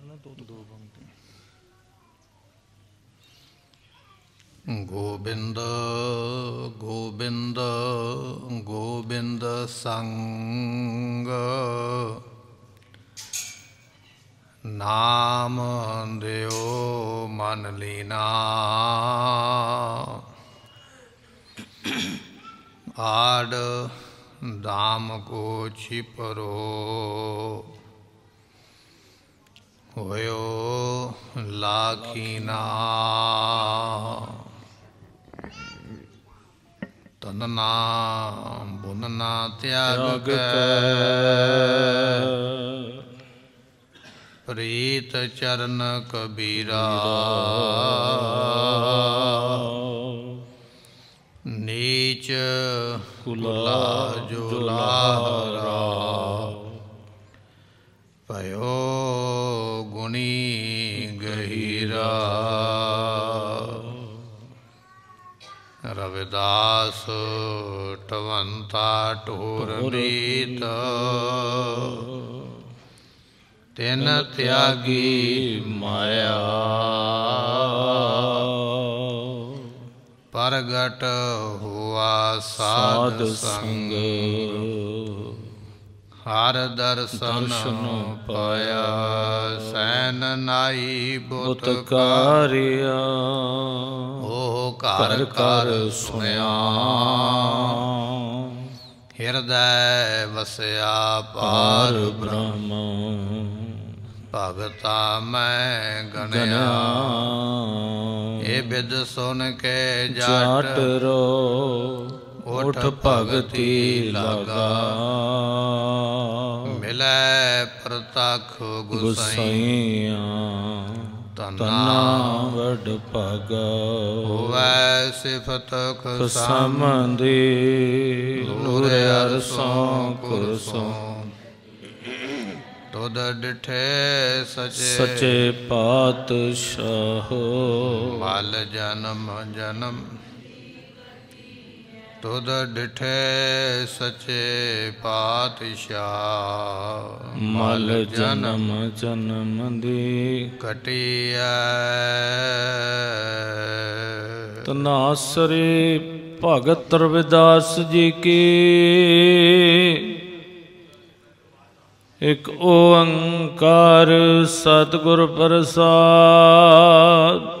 ਪੜਨਾ ਦੋ ਦੋ ਪੰਕਤੀ ਗੋਬਿੰਦ ਗੋਬਿੰਦ ਗੋਬਿੰਦ ਸੰਗ। ਨਾਮ ਦਿਓ ਮਨ ਲੀਨਾ। ਆੜ ਦਾਮ ਕੋ ਛਿਪਰੋ। ਹੋਇਓ ਲਾਖੀਨਾ। ਤਨਨਾ ਬੁਨਨਾ ਤਿਆਗ ਕੈ ਪ੍ਰੀਤ ਚਰਨ ਕਬੀਰਾ। ਨੀਚ ਕੁਲਾ ਜੁਲਾਰਾ ਭਇਓ ਗੁਣੀ ਗਹੀਰਾ। ਰਵਿਦਾਸ ਟਵੰਤਾ ਟੋਰ ਨੀਤ ਤਿਨ ਤਿਆਗੀ ਮਾਇਆ। ਪ੍ਰਗਟ ਹੁਆ ਸਾਧ ਸੰਗ। ਹਰ ਦਰਸ਼ਨ ਪਾਇਆ। ਸੈਨ ਨਾਈ ਬੁੱਤ ਕਾਰਿਆ। ਉਹ ਘਰ ਘਰ ਸੁਣਿਆ। ਹਿਰਦੈ ਵਸਿਆ ਪਾਰ ਬ੍ਰਹਮ। ਭਗਤਾ ਮੈਂ ਗਣਿਆ। ਇਹ ਬਿਦ ਸੁਨ ਕੇ ਜਟ ਰੋ। ਉਠ ਭਗਤੀ ਲਾਗਾ। ਮਿਲੈ ਪ੍ਰਤਖ ਗੁਸਾਈ ਗੁਸਾਈਆਂ। ਤਨਾ ਵਡ ਭਗ। ਹੋਵੈ ਸਿਫਤ ਖਸਮ ਸਮੰਦੀ ਨੂਰ ਨੂਰੇ ਅਰਸੋਂ ਕੁਰਸੋਂ ਤੁਧ ਡਿਠੇ ਸਚੇ। ਸਚੇ ਪਾਤਸ਼ਾਹ। ਮਲ ਜਨਮ ਜਨਮ ਤੁਧ ਡਿਠੇ ਸਚੇ ਪਾਤਸ਼ਾਹ। ਮਲ ਜਨਮ ਜਨਮ ਦੀ। ਕਟਿਐ। ਤਨਾਸਰੇ ਭਗਤ ਰਵਿਦਾਸ ਜੀ ਕੀ। ਇੱਕ ਓੰਕਾਰ ਸਤਿਗੁਰ ਪ੍ਰਸਾਦ।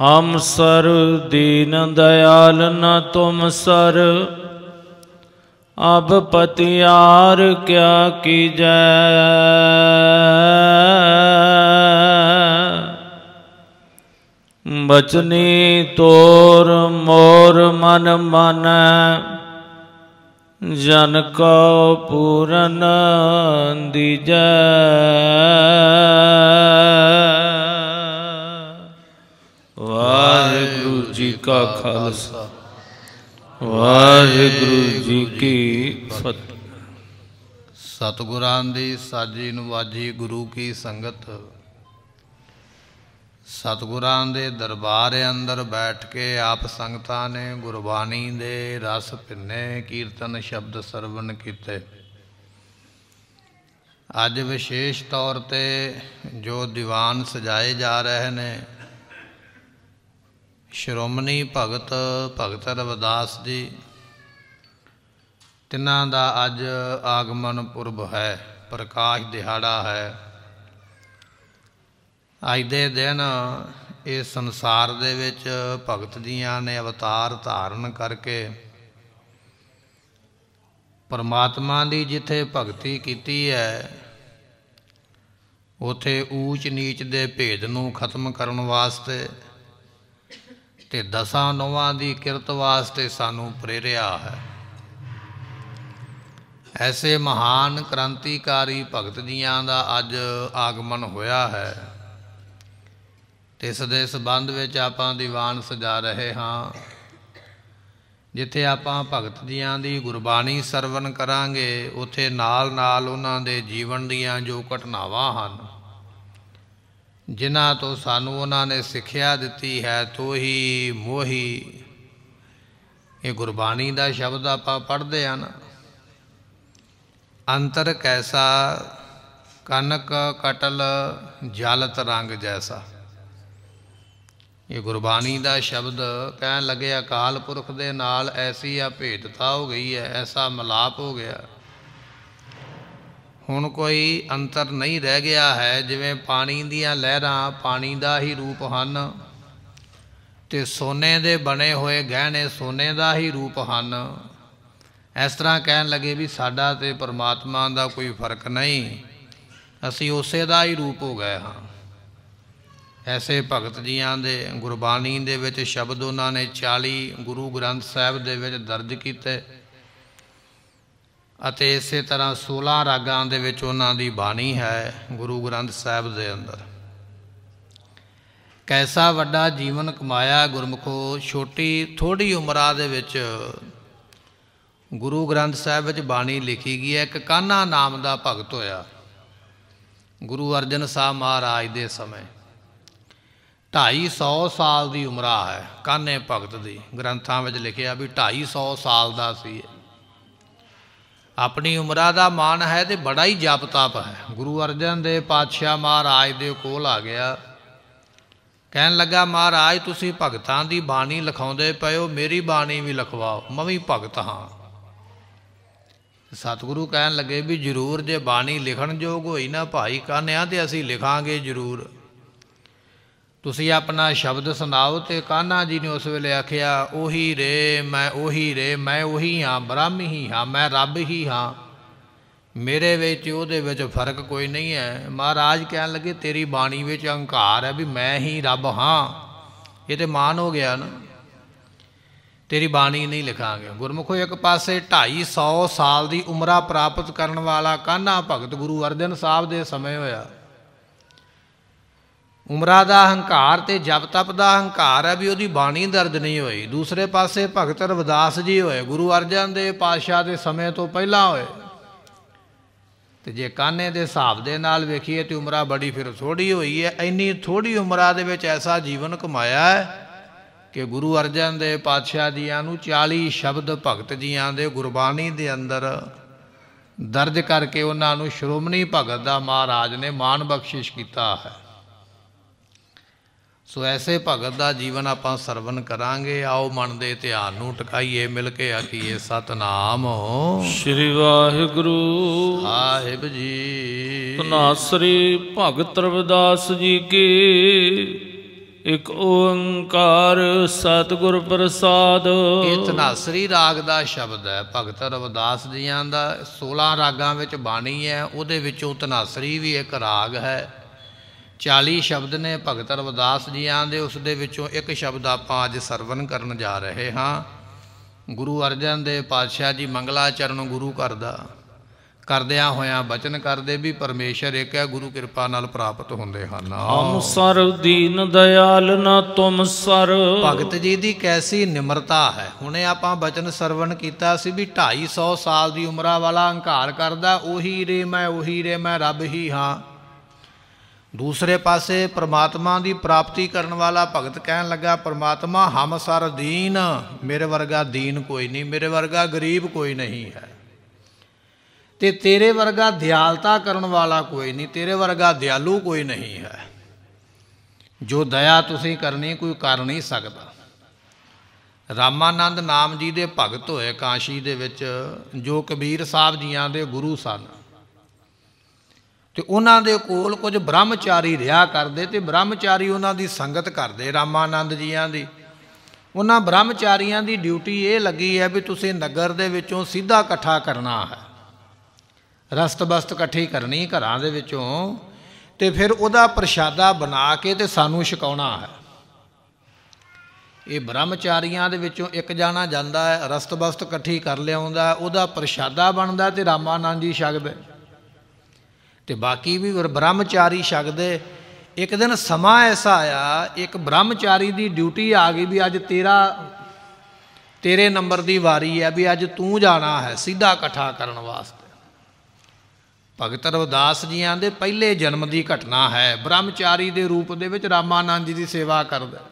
ਹਮ ਸਰ ਦੀਨ ਦਇਆਲ ਨ ਤੁਮ ਸਰ, ਅਬ ਪਤਿਆਰ ਕਿਆ ਕੀਜੈ? ਬਚਨੀ ਤੋਰ ਮੋਰ ਮਨ ਮਨ, ਜਨ ਕੋ ਪੂਰਨ ਦੀਜੈ ਵਾਹਿਗੁਰੂ ਜੀ ਕਾ ਖਾਲਸਾ। ਵਾਹਿਗੁਰੂ ਜੀ ਕੀ ਫਤਿਹ। ਸਤਿਗੁਰਾਂ ਦੀ ਸਾਜੀ ਨਵਾਜੀ ਗੁਰੂ ਕੀ ਸੰਗਤ। ਸਤਿਗੁਰਾਂ ਦੇ ਦਰਬਾਰ ਅੰਦਰ ਬੈਠ ਕੇ ਆਪ ਸੰਗਤਾਂ ਨੇ ਗੁਰਬਾਣੀ ਦੇ ਰਸ ਪਿੰਨੇ ਕੀਰਤਨ ਸ਼ਬਦ ਸਰਵਣ ਕੀਤੇ। ਅੱਜ ਵਿਸ਼ੇਸ਼ ਤੌਰ ਤੇ ਜੋ ਦੀਵਾਨ ਸਜਾਏ ਜਾ ਰਹੇ ਨੇ ਸ਼੍ਰੋਮਣੀ ਭਗਤ ਭਗਤ ਰਵਿਦਾਸ ਜੀ, ਤਿੰਨਾਂ ਦਾ ਅੱਜ ਆਗਮਨ ਪੁਰਬ ਹੈ, ਪ੍ਰਕਾਸ਼ ਦਿਹਾੜਾ ਹੈ। ਅੱਜ ਦੇ ਦਿਨ ਇਸ ਸੰਸਾਰ ਦੇ ਵਿੱਚ ਭਗਤ ਜੀਆਂ ਨੇ ਅਵਤਾਰ ਧਾਰਨ ਕਰਕੇ ਪਰਮਾਤਮਾ ਦੀ ਜਿੱਥੇ ਭਗਤੀ ਕੀਤੀ ਹੈ, ਉਥੇ ਊਚ ਨੀਚ ਦੇ ਭੇਦ ਨੂੰ ਖਤਮ ਕਰਨ ਵਾਸਤੇ ਤੇ ਦਸਾਂ ਨੋਵਾਂ ਦੀ ਕਿਰਤ ਵਾਸਤੇ ਸਾਨੂੰ ਪ੍ਰੇਰਿਆ ਹੈ। ਐਸੇ ਮਹਾਨ ਕ੍ਰਾਂਤੀਕਾਰੀ ਭਗਤ ਜੀਆਂ ਦਾ ਅੱਜ ਆਗਮਨ ਹੋਇਆ ਹੈ। ਤੇ ਇਸ ਦੇ ਸੰਬੰਧ ਵਿੱਚ ਆਪਾਂ ਦੀਵਾਨ ਸਜਾ ਰਹੇ ਹਾਂ। ਜਿੱਥੇ ਆਪਾਂ ਭਗਤ ਜੀਆਂ ਦੀ ਗੁਰਬਾਣੀ ਸਰਵਨ ਕਰਾਂਗੇ, ਉਥੇ ਨਾਲ-ਨਾਲ ਉਹਨਾਂ ਦੇ ਜੀਵਨ ਦੀਆਂ ਜੋ ਘਟਨਾਵਾਂ ਹਨ ਜਿਨ੍ਹਾਂ ਤੋਂ ਸਾਨੂੰ ਉਹਨਾਂ ਨੇ ਸਿੱਖਿਆ ਦਿੱਤੀ ਹੈ, ਤੋਹੀ, ਮੋਹੀ। ਇਹ ਗੁਰਬਾਣੀ ਦਾ ਸ਼ਬਦ ਆਪਾਂ ਪੜ੍ਹਦੇ ਹਨ ਅੰਤਰ ਕੈਸਾ, ਕਨਕ ਕਟਲ, ਜਲਤ ਰੰਗ ਜੈਸਾ। ਇਹ ਗੁਰਬਾਣੀ ਦਾ ਸ਼ਬਦ ਕਹਿਣ ਲੱਗੇ ਅਕਾਲ ਪੁਰਖ ਦੇ ਨਾਲ ਐਸੀ ਆ ਭੇਟਤਾ ਹੋ ਗਈ ਹੈ, ਐਸਾ ਮਲਾਪ ਹੋ ਗਿਆ। ਹੁਣ ਕੋਈ ਅੰਤਰ ਨਹੀਂ ਰਹਿ ਗਿਆ ਹੈ, ਜਿਵੇਂ ਪਾਣੀ ਦੀਆਂ ਲਹਿਰਾਂ ਪਾਣੀ ਦਾ ਹੀ ਰੂਪ ਹਨ ਤੇ ਸੋਨੇ ਦੇ ਬਣੇ ਹੋਏ ਗਹਿਣੇ ਸੋਨੇ ਦਾ ਹੀ ਰੂਪ ਹਨ। ਇਸ ਤਰ੍ਹਾਂ ਕਹਿਣ ਲੱਗੇ ਵੀ ਸਾਡਾ ਤੇ ਪਰਮਾਤਮਾ ਦਾ ਕੋਈ ਫ਼ਰਕ ਨਹੀਂ। ਅਸੀਂ ਉਸੇ ਦਾ ਹੀ ਰੂਪ ਹੋ ਗਏ ਹਾਂ। ਐਸੇ ਭਗਤ ਜੀਆਂ ਦੇ ਗੁਰਬਾਣੀ ਦੇ ਵਿੱਚ ਸ਼ਬਦ ਉਹਨਾਂ ਨੇ 40 ਗੁਰੂ ਗ੍ਰੰਥ ਸਾਹਿਬ ਦੇ ਵਿੱਚ ਦਰਜ ਕੀਤੇ। ਅਤੇ ਇਸੇ ਤਰ੍ਹਾਂ 16 ਰਾਗਾਂ ਦੇ ਵਿੱਚ ਉਹਨਾਂ ਦੀ ਬਾਣੀ ਹੈ ਗੁਰੂ ਗ੍ਰੰਥ ਸਾਹਿਬ ਦੇ ਅੰਦਰ। ਕੈਸਾ ਵੱਡਾ ਜੀਵਨ ਕਮਾਇਆ ਗੁਰਮਖੋ, ਛੋਟੀ ਥੋੜੀ ਉਮਰਾਂ ਦੇ ਵਿੱਚ ਗੁਰੂ ਗ੍ਰੰਥ ਸਾਹਿਬ ਵਿੱਚ ਬਾਣੀ ਲਿਖੀ ਗਈ ਹੈ, ਇੱਕ ਕਾਨਾ ਨਾਮ ਦਾ ਭਗਤ ਹੋਇਆ। ਗੁਰੂ ਅਰਜਨ ਸਾਹਿਬ ਮਹਾਰਾਜ ਦੇ ਸਮੇਂ। 250 ਸਾਲ ਦੀ ਉਮਰਾ ਹੈ, ਕਾਨੇ ਭਗਤ ਦੀ, ਗ੍ਰੰਥਾਂ ਵਿੱਚ ਲਿਖਿਆ ਵੀ 250 ਸਾਲ ਦਾ ਸੀ ਆਪਣੀ ਉਮਰਾ ਦਾ ਮਾਣ ਹੈ ਤੇ ਬੜਾ ਹੀ ਜਪ ਤਪ ਹੈ। ਗੁਰੂ ਅਰਜਨ ਦੇਵ ਪਾਤਸ਼ਾਹ ਮਹਾਰਾਜ ਦੇ ਕੋਲ ਆ ਗਿਆ। ਕਹਿਣ ਲੱਗਾ, ਮਹਾਰਾਜ, ਤੁਸੀਂ ਭਗਤਾਂ ਦੀ ਬਾਣੀ ਲਿਖਾਉਂਦੇ ਪਏ ਹੋ, ਮੇਰੀ ਬਾਣੀ ਵੀ ਲਿਖਵਾਓ, ਮੈਂ ਵੀ ਭਗਤ ਹਾਂ। ਸਤਿਗੁਰੂ ਕਹਿਣ ਲੱਗੇ ਵੀ, ਜਰੂਰ, ਜੇ ਬਾਣੀ ਲਿਖਣ ਯੋਗ ਹੋਈ ਨਾ ਭਾਈ, ਕਾਨਿਆਂ ਤੇ ਅਸੀਂ ਲਿਖਾਂਗੇ ਜਰੂਰ। ਤੁਸੀਂ ਆਪਣਾ ਸ਼ਬਦ ਸੁਣਾਓ ਤੇ ਕਾਨਾ ਜੀ ਨੇ ਉਸ ਵੇਲੇ ਆਖਿਆ, ਉਹੀ ਰੇ, ਮੈਂ ਉਹੀ ਰੇ, ਮੈਂ ਉਹੀ ਹਾਂ, ਬ੍ਰਹਮ ਹੀ ਹਾਂ, ਮੈਂ ਰੱਬ ਹੀ ਹਾਂ। ਮੇਰੇ ਵਿੱਚ, ਉਹਦੇ ਵਿੱਚ ਫ਼ਰਕ ਕੋਈ ਨਹੀਂ ਹੈ। ਮਹਾਰਾਜ ਕਹਿਣ ਲੱਗੇ, ਤੇਰੀ ਬਾਣੀ ਵਿੱਚ ਅਹੰਕਾਰ ਹੈ ਵੀ ਮੈਂ ਹੀ ਰੱਬ ਹਾਂ। ਇਹ ਤੇ ਮਾਨ ਹੋ ਗਿਆ ਨਾ। ਤੇਰੀ ਬਾਣੀ ਨਹੀਂ ਲਿਖਾਂਗੇ। ਗੁਰਮੁਖੋ, ਇੱਕ ਪਾਸੇ 250 ਸਾਲ ਦੀ ਉਮਰਾ ਪ੍ਰਾਪਤ ਕਰਨ ਵਾਲਾ ਕਾਨਾ ਭਗਤ ਗੁਰੂ ਅਰਜਨ ਸਾਹਿਬ ਦੇ ਸਮੇਂ ਹੋਇਆ। ਉਮਰਾ ਦਾ ਹੰਕਾਰ ਤੇ ਜਪ ਤਪ ਦਾ ਹੰਕਾਰ ਹੈ ਵੀ ਉਹਦੀ ਬਾਣੀ ਦਰਜ ਨਹੀਂ ਹੋਈ। ਦੂਸਰੇ ਪਾਸੇ ਭਗਤ ਰਵਿਦਾਸ ਜੀ ਹੋਏ, ਗੁਰੂ ਅਰਜਨ ਦੇ ਪਾਤਸ਼ਾਹ ਦੇ ਸਮੇਂ ਤੋਂ ਪਹਿਲਾਂ ਹੋਏ। ਤੇ ਜੇ ਕਾਨੇ ਦੇ ਹਿਸਾਬ ਦੇ ਨਾਲ ਵੇਖੀਏ ਤੇ ਉਮਰਾ ਬੜੀ ਫਿਰ ਥੋੜੀ ਹੋਈ ਹੈ। ਇੰਨੀ ਥੋੜੀ ਉਮਰਾ ਦੇ ਵਿੱਚ ਐਸਾ ਜੀਵਨ ਕਮਾਇਆ ਹੈ ਕਿ ਗੁਰੂ ਅਰਜਨ ਦੇ ਪਾਤਸ਼ਾਹ ਜੀਆਂ ਨੂੰ 40 ਸ਼ਬਦ ਭਗਤ ਜੀਆਂ ਦੇ ਗੁਰਬਾਣੀ ਦੇ ਅੰਦਰ ਦਰਜ ਕਰਕੇ ਉਹਨਾਂ ਨੂੰ ਸ਼੍ਰੋਮਣੀ ਭਗਤ ਦਾ ਮਹਾਰਾਜ ਨੇ ਮਾਣ ਬਖਸ਼ਿਸ਼ ਕੀਤਾ ਹੈ। ਸੋ ਐਸੇ ਭਗਤ ਦਾ ਜੀਵਨ ਆਪਾਂ ਸਰਵਨ ਕਰਾਂਗੇ। ਆਓ ਮਨ ਦੇ ਧਿਆਨ ਨੂੰ ਟਿਕਾਈਏ ਮਿਲ ਕੇ ਆਖੀਏ ਸਤਨਾਮ। ਸ੍ਰੀ ਵਾਹਿਗੁਰੂ। ਸਾਹਿਬ ਜੀ। ਤਨਾਸਰੀ ਭਗਤ ਰਵਿਦਾਸ ਜੀ ਕੀ। ਇੱਕ ਓੰਕਾਰ ਸਤਿਗੁਰ ਪ੍ਰਸਾਦ। ਇਹ ਤਨਾਸਰੀ ਰਾਗ ਦਾ ਸ਼ਬਦ ਹੈ। ਭਗਤ ਰਵਿਦਾਸ ਜੀਆਂ ਦਾ 16 ਰਾਗਾਂ ਵਿੱਚ ਬਾਣੀ ਹੈ। ਉਹਦੇ ਵਿੱਚੋਂ ਤਨਾਸਰੀ ਵੀ ਇੱਕ ਰਾਗ ਹੈ। 40 ਸ਼ਬਦ ਨੇ ਭਗਤ ਰਵਿਦਾਸ ਜੀਆਂ ਦੇ ਉਸ ਦੇ ਵਿੱਚੋਂ ਇੱਕ ਸ਼ਬਦ ਆਪਾਂ ਅੱਜ ਸਰਵਨ ਕਰਨ ਜਾ ਰਹੇ ਹਾਂ। ਗੁਰੂ ਅਰਜਨ ਦੇ ਪਾਤਸ਼ਾਹ ਜੀ ਮੰਗਲਾਚਰਨ ਗੁਰੂ ਘਰ ਦਾ। ਕਰਦਿਆਂ ਹੋਇਆਂ ਬਚਨ ਕਰਦੇ ਵੀ ਪਰਮੇਸ਼ਰ ਇੱਕ ਹੈ ਗੁਰੂ ਕਿਰਪਾ ਨਾਲ ਪ੍ਰਾਪਤ ਹੁੰਦੇ ਹਨ। ਹਮ ਸਰਬ ਦੀਨ ਦਇਆਲ ਨਾ ਤੁਮ ਸਰ। ਭਗਤ ਜੀ ਦੀ ਕੈਸੀ ਨਿਮਰਤਾ ਹੈ। ਹੁਣੇ ਆਪਾਂ ਬਚਨ ਸਰਵਣ ਕੀਤਾ ਸੀ ਵੀ 250 ਸਾਲ ਦੀ ਉਮਰਾਂ ਵਾਲਾ ਹੰਕਾਰ ਕਰਦਾ ਉਹੀ ਰੇ ਮੈਂ ਉਹੀ ਰੇ ਮੈਂ ਰੱਬ ਹੀ ਹਾਂ। ਦੂਸਰੇ ਪਾਸੇ ਪ੍ਰਮਾਤਮਾ ਦੀ ਪ੍ਰਾਪਤੀ ਕਰਨ ਵਾਲਾ ਭਗਤ ਕਹਿਣ ਲੱਗਾ, ਪ੍ਰਮਾਤਮਾ, ਹਮ ਸਰ ਦੀਨ, ਮੇਰੇ ਵਰਗਾ ਦੀਨ ਕੋਈ ਨਹੀਂ, ਮੇਰੇ ਵਰਗਾ ਗਰੀਬ ਕੋਈ ਨਹੀਂ ਹੈ। ਤੇ ਤੇਰੇ ਵਰਗਾ ਦਿਆਲਤਾ ਕਰਨ ਵਾਲਾ ਕੋਈ ਨਹੀਂ, ਤੇਰੇ ਵਰਗਾ ਦਿਆਲੂ ਕੋਈ ਨਹੀਂ ਹੈ। ਜੋ ਦਇਆ ਤੁਸੀਂ ਕਰਨੀ, ਕੋਈ ਕਰ ਨਹੀਂ ਸਕਦਾ। ਰਾਮਾਨੰਦ ਨਾਮ ਜੀ ਦੇ ਭਗਤ ਹੋਏ ਕਾਸ਼ੀ ਦੇ ਵਿੱਚ, ਜੋ ਕਬੀਰ ਸਾਹਿਬ ਜੀਆਂ ਦੇ ਗੁਰੂ ਸਨ। ਤੇ ਉਹਨਾਂ ਦੇ ਕੋਲ ਕੁਝ ਬ੍ਰਹਮਚਾਰੀ ਰਿਹਾ ਕਰਦੇ ਤੇ ਬ੍ਰਹਮਚਾਰੀ ਉਹਨਾਂ ਦੀ ਸੰਗਤ ਕਰਦੇ, ਰਾਮਾਨੰਦ ਜੀਆਂ ਦੀ। ਉਹਨਾਂ ਬ੍ਰਹਮਚਾਰੀਆਂ ਦੀ ਡਿਊਟੀ ਇਹ ਲੱਗੀ ਹੈ ਵੀ ਤੁਸੀਂ ਨਗਰ ਦੇ ਵਿੱਚੋਂ ਸਿੱਧਾ ਇਕੱਠਾ ਕਰਨਾ ਹੈ। ਰਸਤ ਬਸਤ ਇਕੱਠੀ ਕਰਨੀ ਘਰਾਂ ਦੇ ਵਿੱਚੋਂ ਤੇ ਫਿਰ ਉਹਦਾ ਪ੍ਰਸ਼ਾਦਾ ਬਣਾ ਕੇ ਤੇ ਸਾਨੂੰ ਛਕਾਉਣਾ ਹੈ। ਇਹ ਬ੍ਰਹਮਚਾਰੀਆਂ ਦੇ ਵਿੱਚੋਂ ਇੱਕ ਜਾਣਾ ਜਾਂਦਾ ਹੈ, ਰਸਤ ਬਸਤ ਇਕੱਠੀ ਕਰ ਲਿਆਉਂਦਾ, ਉਹਦਾ ਪ੍ਰਸ਼ਾਦਾ ਬਣਦਾ ਤੇ ਰਾਮਾਨੰਦ ਜੀ ਛਕਦੇ। ਤੇ ਬਾਕੀ ਵੀ ਬ੍ਰਹਮਚਾਰੀ ਛਕਦੇ। ਇੱਕ ਦਿਨ ਸਮਾਂ ਐਸਾ ਆਇਆ, ਇੱਕ ਬ੍ਰਹਮਚਾਰੀ ਦੀ ਡਿਊਟੀ ਆ ਗਈ ਵੀ ਅੱਜ ਤੇਰਾ, ਤੇਰੇ ਨੰਬਰ ਦੀ ਵਾਰੀ ਹੈ ਵੀ ਅੱਜ ਤੂੰ ਜਾਣਾ ਹੈ ਸਿੱਧਾ ਇਕੱਠਾ ਕਰਨ ਵਾਸਤੇ। ਭਗਤ ਰਵਿਦਾਸ ਜੀਆਂ ਦੇ ਪਹਿਲੇ ਜਨਮ ਦੀ ਘਟਨਾ ਹੈ, ਬ੍ਰਹਮਚਾਰੀ ਦੇ ਰੂਪ ਦੇ ਵਿੱਚ ਰਾਮਾਨੰਦ ਜੀ ਦੀ ਸੇਵਾ ਕਰਦਾ।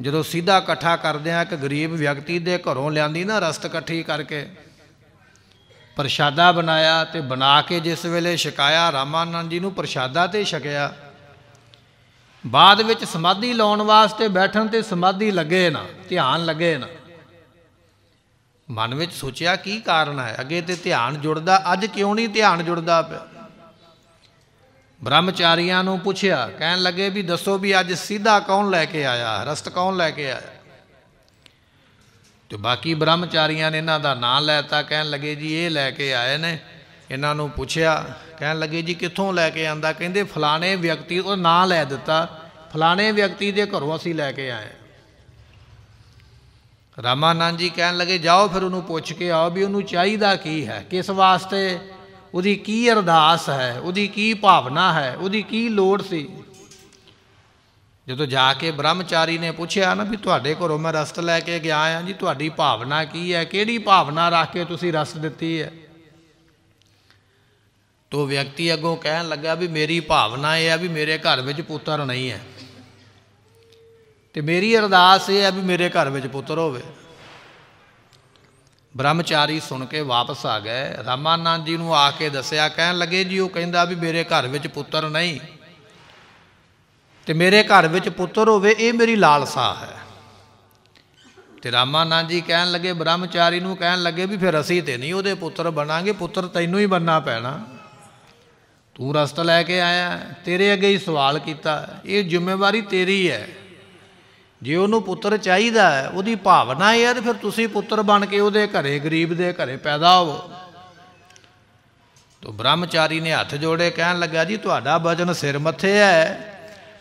ਜਦੋਂ ਸਿੱਧਾ ਇਕੱਠਾ ਕਰਦੇ ਆ, ਇੱਕ ਗਰੀਬ ਵਿਅਕਤੀ ਦੇ ਘਰੋਂ ਲਿਆਂਦੀ ਨਾ ਰਸਤ ਇਕੱਠੀ ਕਰਕੇ ਪ੍ਰਸ਼ਾਦਾ ਬਣਾਇਆ ਤੇ ਬਣਾ ਕੇ ਜਿਸ ਵੇਲੇ ਛਕਾਇਆ, ਰਾਮਾਨੰਦ ਜੀ ਨੂੰ ਪ੍ਰਸ਼ਾਦਾ ਤੇ ਛਕਿਆ। ਬਾਅਦ ਵਿੱਚ ਸਮਾਧੀ ਲਾਉਣ ਵਾਸਤੇ ਬੈਠਣ ਤੇ ਸਮਾਧੀ ਲੱਗੇ ਨਾ, ਧਿਆਨ ਲੱਗੇ ਨਾ। ਮਨ ਵਿੱਚ ਸੋਚਿਆ ਕੀ ਕਾਰਨ ਹੈ? ਅੱਗੇ ਤੇ ਧਿਆਨ ਜੁੜਦਾ, ਅੱਜ ਕਿਉਂ ਨਹੀਂ ਧਿਆਨ ਜੁੜਦਾ ਪਿਆ? ਬ੍ਰਹਮਚਾਰੀਆਂ ਨੂੰ ਪੁੱਛਿਆ, ਕਹਿਣ ਲੱਗੇ ਵੀ ਦੱਸੋ ਵੀ ਅੱਜ ਸਿੱਧਾ ਕੌਣ ਲੈ ਕੇ ਆਇਆ? ਰਸਤ ਕੌਣ ਲੈ ਕੇ ਆਇਆ? ਤੇ ਬਾਕੀ ਬ੍ਰਹਮਚਾਰੀਆਂ ਨੇ ਇਹਨਾਂ ਦਾ ਨਾਂ ਲੈਤਾ, ਕਹਿਣ ਲੱਗੇ ਜੀ ਇਹ ਲੈ ਕੇ ਆਏ ਨੇ। ਇਹਨਾਂ ਨੂੰ ਪੁੱਛਿਆ, ਕਹਿਣ ਲੱਗੇ ਜੀ ਕਿੱਥੋਂ ਲੈ ਕੇ ਆਂਦਾ? ਕਹਿੰਦੇ ਫਲਾਣੇ ਵਿਅਕਤੀ ਉਹ ਨਾਂ ਲੈ ਦਿੱਤਾ। ਫਲਾਣੇ ਵਿਅਕਤੀ ਦੇ ਘਰੋਂ ਅਸੀਂ ਲੈ ਕੇ ਆਏ। ਰਾਮਾਨੰਦ ਜੀ ਕਹਿਣ ਲੱਗੇ, ਜਾਓ ਫਿਰ ਉਹਨੂੰ ਪੁੱਛ ਕੇ ਆਓ ਵੀ ਉਹਨੂੰ ਚਾਹੀਦਾ ਕੀ ਹੈ? ਕਿਸ ਵਾਸਤੇ? ਉਹਦੀ ਕੀ ਅਰਦਾਸ ਹੈ? ਉਹਦੀ ਕੀ ਭਾਵਨਾ ਹੈ? ਉਹਦੀ ਕੀ ਲੋੜ ਸੀ? ਜਦੋਂ ਜਾ ਕੇ ਬ੍ਰਹਮਚਾਰੀ ਨੇ ਪੁੱਛਿਆ ਨਾ ਵੀ ਤੁਹਾਡੇ ਘਰੋਂ ਮੈਂ ਰਸਤ ਲੈ ਕੇ ਗਿਆ ਆ ਜੀ, ਤੁਹਾਡੀ ਭਾਵਨਾ ਕੀ ਹੈ? ਕਿਹੜੀ ਭਾਵਨਾ ਰੱਖ ਕੇ ਤੁਸੀਂ ਰਸਤ ਦਿੱਤੀ ਹੈ? ਤੋ ਵਿਅਕਤੀ ਅੱਗੋਂ ਕਹਿਣ ਲੱਗਾ ਵੀ ਮੇਰੀ ਭਾਵਨਾ ਇਹ ਹੈ ਵੀ ਮੇਰੇ ਘਰ ਵਿੱਚ ਪੁੱਤਰ ਨਹੀਂ ਹੈ। ਤੇ ਮੇਰੀ ਅਰਦਾਸ ਇਹ ਹੈ ਵੀ ਮੇਰੇ ਘਰ ਵਿੱਚ ਪੁੱਤਰ ਹੋਵੇ। ਬ੍ਰਹਮਚਾਰੀ ਸੁਣ ਕੇ ਵਾਪਸ ਆ ਗਏ। ਰਾਮਾਨੰਦ ਜੀ ਨੂੰ ਆ ਕੇ ਦੱਸਿਆ, ਕਹਿਣ ਲੱਗੇ ਜੀ, ਉਹ ਕਹਿੰਦਾ ਵੀ ਮੇਰੇ ਘਰ ਵਿੱਚ ਪੁੱਤਰ ਨਹੀਂ। ਤੇ ਮੇਰੇ ਘਰ ਵਿੱਚ ਪੁੱਤਰ ਹੋਵੇ, ਇਹ ਮੇਰੀ ਲਾਲਸਾ ਹੈ। ਤੇ ਰਾਮਾਨੰਦ ਜੀ ਕਹਿਣ ਲੱਗੇ, ਬ੍ਰਹਮਚਾਰੀ ਨੂੰ ਕਹਿਣ ਲੱਗੇ ਵੀ ਫਿਰ ਅਸੀਂ ਤੇ ਨਹੀਂ ਉਹਦੇ ਪੁੱਤਰ ਬਣਾਂਗੇ, ਪੁੱਤਰ ਤੈਨੂੰ ਹੀ ਬੰਨਾ ਪੈਣਾ। ਤੂੰ ਰਸਤਾ ਲੈ ਕੇ ਆਇਆ, ਤੇਰੇ ਅੱਗੇ ਹੀ ਸਵਾਲ ਕੀਤਾ, ਇਹ ਜ਼ਿੰਮੇਵਾਰੀ ਤੇਰੀ ਹੈ। ਜੇ ਉਹਨੂੰ ਪੁੱਤਰ ਚਾਹੀਦਾ ਹੈ, ਉਹਦੀ ਭਾਵਨਾ ਇਹ ਹੈ ਤੇ ਫਿਰ ਤੁਸੀਂ ਪੁੱਤਰ ਬਣ ਕੇ ਉਹਦੇ ਘਰੇ, ਗਰੀਬ ਦੇ ਘਰੇ ਪੈਦਾ ਹੋਵੋ। ਤੋ ਬ੍ਰਹਮਚਾਰੀ ਨੇ ਹੱਥ ਜੋੜੇ, ਕਹਿਣ ਲੱਗਾ, ਜੀ, ਤੁਹਾਡਾ ਵਜਨ ਸਿਰ ਮੱਥੇ ਹੈ।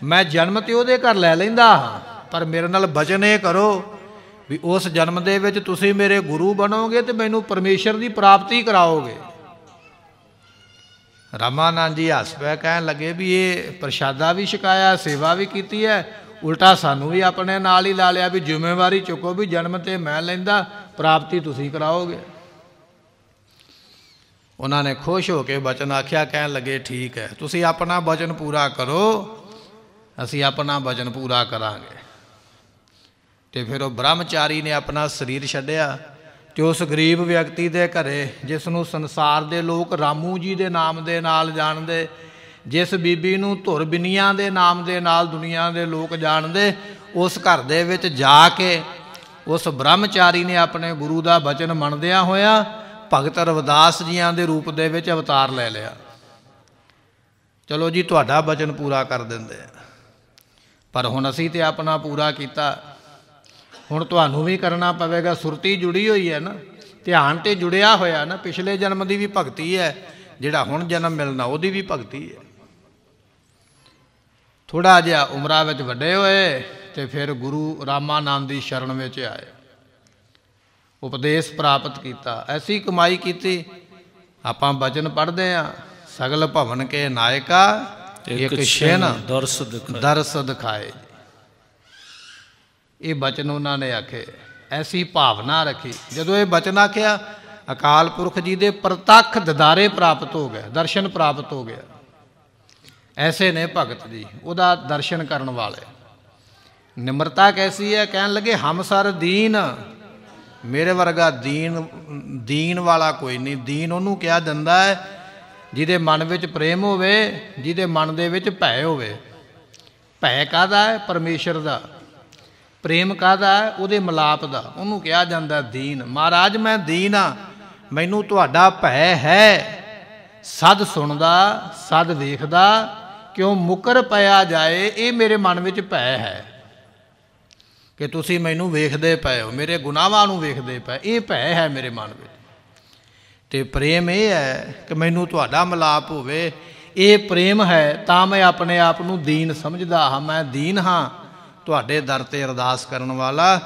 ਮੈਂ ਜਨਮ ਤੇ ਉਹਦੇ ਘਰ ਲੈ ਲੈਂਦਾ ਹਾਂ ਪਰ ਮੇਰੇ ਨਾਲ ਵਚਨ ਇਹ ਕਰੋ ਵੀ ਉਸ ਜਨਮ ਦੇ ਵਿੱਚ ਤੁਸੀਂ ਮੇਰੇ ਗੁਰੂ ਬਣੋਗੇ ਤੇ ਮੈਨੂੰ ਪਰਮੇਸ਼ਰ ਦੀ ਪ੍ਰਾਪਤੀ ਕਰਾਓਗੇ। ਰਾਮਾਨੰਦ ਜੀ ਹੱਸ ਪਏ ਕਹਿਣ ਲੱਗੇ ਵੀ ਇਹ ਪ੍ਰਸ਼ਾਦਾ ਵੀ ਛਕਾਇਆ, ਸੇਵਾ ਵੀ ਕੀਤੀ ਹੈ। ਉਲਟਾ ਸਾਨੂੰ ਵੀ ਆਪਣੇ ਨਾਲ ਹੀ ਲਾ ਲਿਆ ਵੀ ਜ਼ਿੰਮੇਵਾਰੀ ਚੁੱਕੋ ਵੀ ਜਨਮ ਤੇ ਮੈਂ ਲੈਂਦਾ, ਪ੍ਰਾਪਤੀ ਤੁਸੀਂ ਕਰਾਓਗੇ। ਉਹਨਾਂ ਨੇ ਖੁਸ਼ ਹੋ ਕੇ ਬਚਨ ਆਖਿਆ, ਕਹਿਣ ਲੱਗੇ, ਠੀਕ ਹੈ, ਤੁਸੀਂ ਆਪਣਾ ਬਚਨ ਪੂਰਾ ਕਰੋ ਅਸੀਂ ਆਪਣਾ ਬਚਨ ਪੂਰਾ ਕਰਾਂਗੇ। ਤੇ ਫਿਰ ਉਹ ਬ੍ਰਹਮਚਾਰੀ ਨੇ ਆਪਣਾ ਸਰੀਰ ਛੱਡਿਆ ਤੇ ਉਸ ਗਰੀਬ ਵਿਅਕਤੀ ਦੇ ਘਰੇ, ਜਿਸ ਨੂੰ ਸੰਸਾਰ ਦੇ ਲੋਕ ਰਾਮੂ ਜੀ ਦੇ ਨਾਮ ਦੇ ਨਾਲ ਜਾਣਦੇ, ਜਿਸ ਬੀਬੀ ਨੂੰ ਧੁਰ ਬਿਨੀਆਂ ਦੇ ਨਾਮ ਦੇ ਨਾਲ ਦੁਨੀਆ ਦੇ ਲੋਕ ਜਾਣਦੇ, ਉਸ ਘਰ ਦੇ ਵਿੱਚ ਜਾ ਕੇ ਉਸ ਬ੍ਰਹਮਚਾਰੀ ਨੇ ਆਪਣੇ ਗੁਰੂ ਦਾ ਬਚਨ ਮੰਨਦਿਆਂ ਹੋਇਆ ਭਗਤ ਰਵਿਦਾਸ ਜੀਆਂ ਦੇ ਰੂਪ ਦੇ ਵਿੱਚ ਅਵਤਾਰ ਲੈ ਲਿਆ। ਚਲੋ ਜੀ, ਤੁਹਾਡਾ ਬਚਨ ਪੂਰਾ ਕਰ ਦਿੰਦੇ ਆ। ਪਰ ਹੁਣ ਅਸੀਂ ਤੇ ਆਪਣਾ ਪੂਰਾ ਕੀਤਾ। ਹੁਣ ਤੁਹਾਨੂੰ ਵੀ ਕਰਨਾ ਪਵੇਗਾ। ਸੁਰਤੀ ਜੁੜੀ ਹੋਈ ਹੈ ਨਾ। ਧਿਆਨ ਤੇ ਜੁੜਿਆ ਹੋਇਆ ਨਾ। ਪਿਛਲੇ ਜਨਮ ਦੀ ਵੀ ਭਗਤੀ ਹੈ। ਜਿਹੜਾ ਹੁਣ ਜਨਮ ਮਿਲਣਾ, ਉਹਦੀ ਵੀ ਭਗਤੀ ਹੈ। ਥੋੜਾ ਜਿਹਾ ਉਮਰਾਂ ਵਿੱਚ ਵੱਡੇ ਹੋਏ ਤੇ ਫਿਰ ਗੁਰੂ ਰਾਮਾਨੰਦ ਦੀ ਸ਼ਰਨ ਵਿੱਚ ਆਏ। ਉਪਦੇਸ਼ ਪ੍ਰਾਪਤ ਕੀਤਾ। ਐਸੀ ਕਮਾਈ ਕੀਤੀ। ਆਪਾਂ ਬਚਨ ਪੜ੍ਹਦੇ ਆ ਸਗਲ ਭਵਨ ਕੇ ਨਾਇਕਾ ਇੱਕ ਛਿਨ ਦਰਸ ਦਿਖਾਏ ਦਰਸ ਦਿਖਾਏ ਇਹ ਬਚਨ ਉਹਨਾਂ ਨੇ ਆਖੇ ਐਸੀ ਭਾਵਨਾ ਰੱਖੀ ਜਦੋਂ ਇਹ ਬਚਨ ਆਖਿਆ ਅਕਾਲ ਪੁਰਖ ਜੀ ਦੇ ਪ੍ਰਤੱਖ ਦਿਦਾਰੇ ਪ੍ਰਾਪਤ ਹੋ ਗਏ ਦਰਸ਼ਨ ਪ੍ਰਾਪਤ ਹੋ ਗਿਆ ਐਸੇ ਨੇ ਭਗਤ ਜੀ ਉਹਦਾ ਦਰਸ਼ਨ ਕਰਨ ਵਾਲੇ ਨਿਮਰਤਾ ਕੈਸੀ ਹੈ ਕਹਿਣ ਲੱਗੇ ਹਮ ਸਰ ਦੀਨ ਮੇਰੇ ਵਰਗਾ ਦੀਨ ਦੀਨ ਵਾਲਾ ਕੋਈ ਨਹੀਂ ਦੀਨ ਉਹਨੂੰ ਕਿਹਾ ਜਾਂਦਾ ਹੈ ਜਿਹਦੇ ਮਨ ਵਿੱਚ ਪ੍ਰੇਮ ਹੋਵੇ, ਜਿਹਦੇ ਮਨ ਦੇ ਵਿੱਚ ਭੈ ਹੋਵੇ। ਭੈ ਕਾਦਾ ਹੈ? ਪਰਮੇਸ਼ਰ ਦਾ। ਪ੍ਰੇਮ ਕਾਦਾ ਹੈ? ਉਹਦੇ ਮਲਾਪ ਦਾ। ਉਹਨੂੰ ਕਿਹਾ ਜਾਂਦਾ ਦੀਨ। ਮਹਾਰਾਜ, ਮੈਂ ਦੀਨ ਆ ਮੈਨੂੰ ਤੁਹਾਡਾ ਭੈ ਹੈ। ਸਦ ਸੁਣਦਾ, ਸਦ ਵੇਖਦਾ, ਕਿਉਂ ਮੁਕਰ ਪਿਆ ਜਾਏ, ਇਹ ਮੇਰੇ ਮਨ ਵਿੱਚ ਭੈ ਹੈ। ਕਿ ਤੁਸੀਂ ਮੈਨੂੰ ਵੇਖਦੇ ਪਏ ਹੋ। ਮੇਰੇ ਗੁਨਾਹਾਂ ਨੂੰ ਵੇਖਦੇ ਪਏ। ਇਹ ਭੈ ਹੈ ਮੇਰੇ ਮਨ ਵਿੱਚ। ਤੇ ਪ੍ਰੇਮ ਇਹ ਹੈ ਕਿ ਮੈਨੂੰ ਤੁਹਾਡਾ ਮਲਾਪ ਹੋਵੇ, ਇਹ ਪ੍ਰੇਮ ਹੈ ਤਾਂ ਮੈਂ ਆਪਣੇ ਆਪ ਨੂੰ ਦੀਨ ਸਮਝਦਾ ਹਾਂ, ਮੈਂ ਦੀਨ ਹਾਂ ਤੁਹਾਡੇ ਦਰ ਤੇ ਅਰਦਾਸ ਕਰਨ ਵਾਲਾ।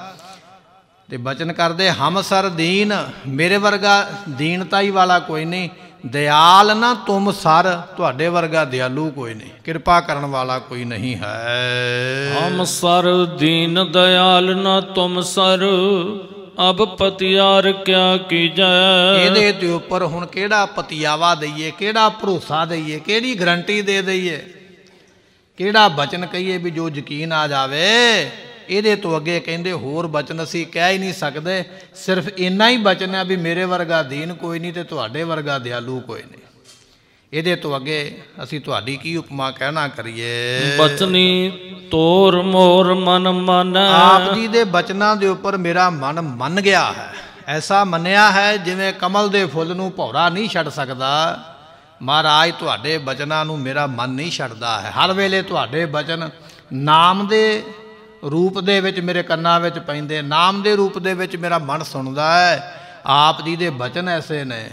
ਤੇ ਬਚਨ ਕਰਦੇ, ਹਮ ਸਰ ਦੀਨ, ਮੇਰੇ ਵਰਗਾ ਦੀਨਤਾਈ ਵਾਲਾ ਕੋਈ ਨਹੀਂ, ਦਿਆਲ ਨਾ ਤੁਮ ਸਰ, ਤੁਹਾਡੇ ਵਰਗਾ ਦਿਆਲੂ ਕੋਈ ਨਹੀਂ, ਕਿਰਪਾ ਕਰਨ ਵਾਲਾ ਕੋਈ ਨਹੀਂ ਹੈ। ਹਮ ਸਰ ਦੀਨ, ਦਿਆਲ ਨਾ ਤੁਮ ਸਰ ਅਬ ਪਤਿਆਰ ਕਿਆ ਕੀਜੈ? ਇਹਦੇ ਤੇ ਉੱਪਰ ਹੁਣ ਕਿਹੜਾ ਪਤਿਆਵਾ ਦਈਏ, ਕਿਹੜਾ ਭਰੋਸਾ ਦਈਏ, ਕਿਹੜੀ ਗਰੰਟੀ ਦੇ ਦਈਏ? ਕਿਹੜਾ ਬਚਨ ਕਹੀਏ ਵੀ ਜੋ ਯਕੀਨ ਆ ਜਾਵੇ, ਇਹਦੇ ਤੋਂ ਅੱਗੇ ਕਹਿੰਦੇ ਹੋਰ ਬਚਨ ਅਸੀਂ ਕਹਿ ਹੀ ਨਹੀਂ ਸਕਦੇ। ਸਿਰਫ ਇੰਨਾ ਹੀ ਬਚਨ ਹੈ ਵੀ ਮੇਰੇ ਵਰਗਾ ਦੀਨ ਕੋਈ ਨਹੀਂ ਤੇ ਤੁਹਾਡੇ ਵਰਗਾ ਦਿਆਲੂ ਕੋਈ ਨਹੀਂ। ਇਹਦੇ ਤੋਂ ਅੱਗੇ ਅਸੀਂ ਤੁਹਾਡੀ ਕੀ ਉਪਮਾ ਕਹਿਣਾ ਕਰੀਏ? ਬਚਨੀ ਤੋਰ ਮੋਰ ਮਨ ਮਨ। ਆਪ ਜੀ ਦੇ ਬਚਨਾਂ ਦੇ ਉੱਪਰ ਮੇਰਾ ਮਨ ਮੰਨ ਗਿਆ ਹੈ। ਐਸਾ ਮੰਨਿਆ ਹੈ ਜਿਵੇਂ ਕਮਲ ਦੇ ਫੁੱਲ ਨੂੰ ਭੌਰਾ ਨਹੀਂ ਛੱਡ ਸਕਦਾ। ਮਹਾਰਾਜ ਤੁਹਾਡੇ ਬਚਨਾਂ ਨੂੰ ਮੇਰਾ ਮਨ ਨਹੀਂ ਛੱਡਦਾ ਹੈ। ਹਰ ਵੇਲੇ ਤੁਹਾਡੇ ਬਚਨ ਨਾਮ ਦੇ ਰੂਪ ਦੇ ਵਿੱਚ ਮੇਰੇ ਕੰਨਾਂ ਵਿੱਚ ਪੈਂਦੇ ਨਾਮ ਦੇ ਰੂਪ ਦੇ ਵਿੱਚ ਮੇਰਾ ਮਨ ਸੁਣਦਾ ਹੈ। ਆਪ ਜੀ ਦੇ ਬਚਨ ਐਸੇ ਨੇ।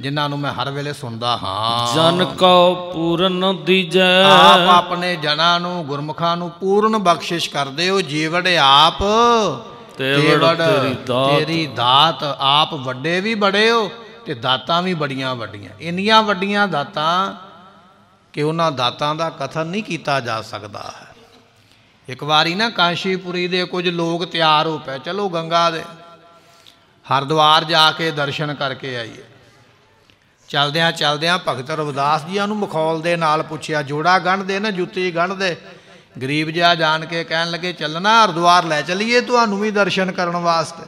ਜਿਨ੍ਹਾਂ ਨੂੰ ਮੈਂ ਹਰ ਵੇਲੇ ਸੁਣਦਾ ਹਾਂ। ਜਨ ਕਉ ਪੂਰਨ ਦੀਜੈ। ਆਪ ਆਪਣੇ ਜਨਾਂ ਨੂੰ ਗੁਰਮੁਖਾਂ ਨੂੰ ਪੂਰਨ ਬਖਸ਼ਿਸ਼ ਕਰਦੇ ਹੋ ਜੀਵੜ ਆਪ ਤੇਵੜ ਤੇਰੀ ਦਾਤ। ਤੇਰੀ ਦਾਤ। ਆਪ ਵੱਡੇ ਵੀ ਬੜੇ ਹੋ ਤੇ ਦਾਤਾਂ ਵੀ ਬੜੀਆਂ ਵੱਡੀਆਂ। ਇੰਨੀਆਂ ਵੱਡੀਆਂ ਦਾਤਾਂ ਕਿ ਉਹਨਾਂ ਦਾਤਾਂ ਦਾ ਕਥਨ ਨਹੀਂ ਕੀਤਾ ਜਾ ਸਕਦਾ। ਹੈ ਇੱਕ ਵਾਰੀ ਨਾ ਕਾਂਸ਼ੀਪੁਰੀ ਦੇ ਕੁਝ ਲੋਕ ਤਿਆਰ ਹੋ ਪਏ। ਚਲੋ ਗੰਗਾ ਦੇ ਹਰਿਦੁਆਰ ਜਾ ਕੇ ਦਰਸ਼ਨ ਕਰਕੇ ਆਈਏ। ਚਲਦਿਆਂ ਚਲਦਿਆਂ ਭਗਤ ਰਵਿਦਾਸ ਜੀਆਂ ਨੂੰ ਮਖੌਲ ਦੇ ਨਾਲ ਪੁੱਛਿਆ ਜੋੜਾ ਗੰਢ ਦੇ ਨਾ ਜੁੱਤੀ ਗੰਢ ਦੇ ਗਰੀਬ ਜਿਹਾ ਜਾਣ ਕੇ ਕਹਿਣ ਲੱਗੇ ਚੱਲਣਾ ਹਰਿਦੁਆਰ ਲੈ ਚੱਲੀਏ ਤੁਹਾਨੂੰ ਵੀ ਦਰਸ਼ਨ ਕਰਨ ਵਾਸਤੇ।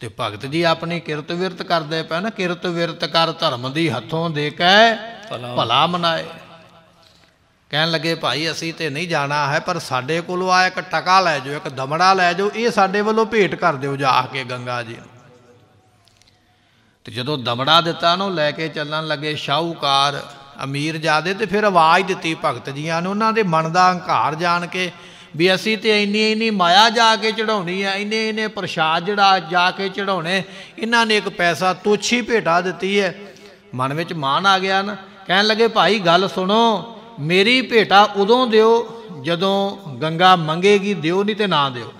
ਤੇ ਭਗਤ ਜੀ ਆਪਣੀ ਕਿਰਤ ਵਿਰਤ ਕਰਦੇ ਪਏ ਨਾ ਕਿਰਤ ਵਿਰਤ ਕਰ ਧਰਮ ਦੀ ਹੱਥੋਂ ਦੇ ਕੇ ਭਲਾ। ਭਲਾ ਮਨਾਏ। ਕਹਿਣ ਲੱਗੇ ਭਾਈ ਅਸੀਂ ਤੇ ਨਹੀਂ ਜਾਣਾ ਹੈ ਪਰ ਸਾਡੇ ਕੋਲੋਂ ਆ ਇੱਕ ਟਕਾ ਲੈ ਜਾਓ ਇੱਕ ਦਮੜਾ ਲੈ ਜਾਓ ਇਹ ਸਾਡੇ ਵੱਲੋਂ ਭੇਟ ਕਰ ਦਿਓ ਜਾ ਕੇ ਗੰਗਾ ਜੀ ਨੂੰ। ਤੇ ਜਦੋਂ ਦਮੜਾ ਦਿੱਤਾ ਨੂੰ ਲੈ ਕੇ ਚੱਲਣ ਲੱਗੇ ਸ਼ਾਹੂਕਾਰ ਅਮੀਰ ਜਾਦੇ ਤੇ ਫਿਰ ਆਵਾਜ਼ ਦਿੱਤੀ ਭਗਤ ਜੀਆਂ ਨੂੰ, ਉਹਨਾਂ ਦੇ ਮਨ ਦਾ ਹੰਕਾਰ ਜਾਣ ਕੇ ਵੀ ਅਸੀਂ ਤੇ ਇੰਨੀ ਇੰਨੀ ਮਾਇਆ ਜਾ ਕੇ ਚੜਾਉਣੀ ਆ, ਇੰਨੇ ਇੰਨੇ ਪ੍ਰਸ਼ਾਦ ਜਿਹੜਾ ਜਾ ਕੇ ਚੜਾਉਣੇ ਇਹਨਾਂ ਨੇ ਇੱਕ ਪੈਸਾ ਤੋਛੀ ਭੇਟਾ ਦਿੱਤੀ ਹੈ। ਮਨ ਵਿੱਚ ਮਾਨ ਆ ਗਿਆ ਨਾ, ਕਹਿਣ ਲੱਗੇ, ਭਾਈ, ਗੱਲ ਸੁਣੋ, ਮੇਰੀ ਭੇਟਾ ਉਦੋਂ ਦਿਓ ਜਦੋਂ ਗੰਗਾ ਮੰਗੇਗੀ, ਦਿਓ ਨਹੀਂ ਤੇ ਨਾ ਦਿਓ।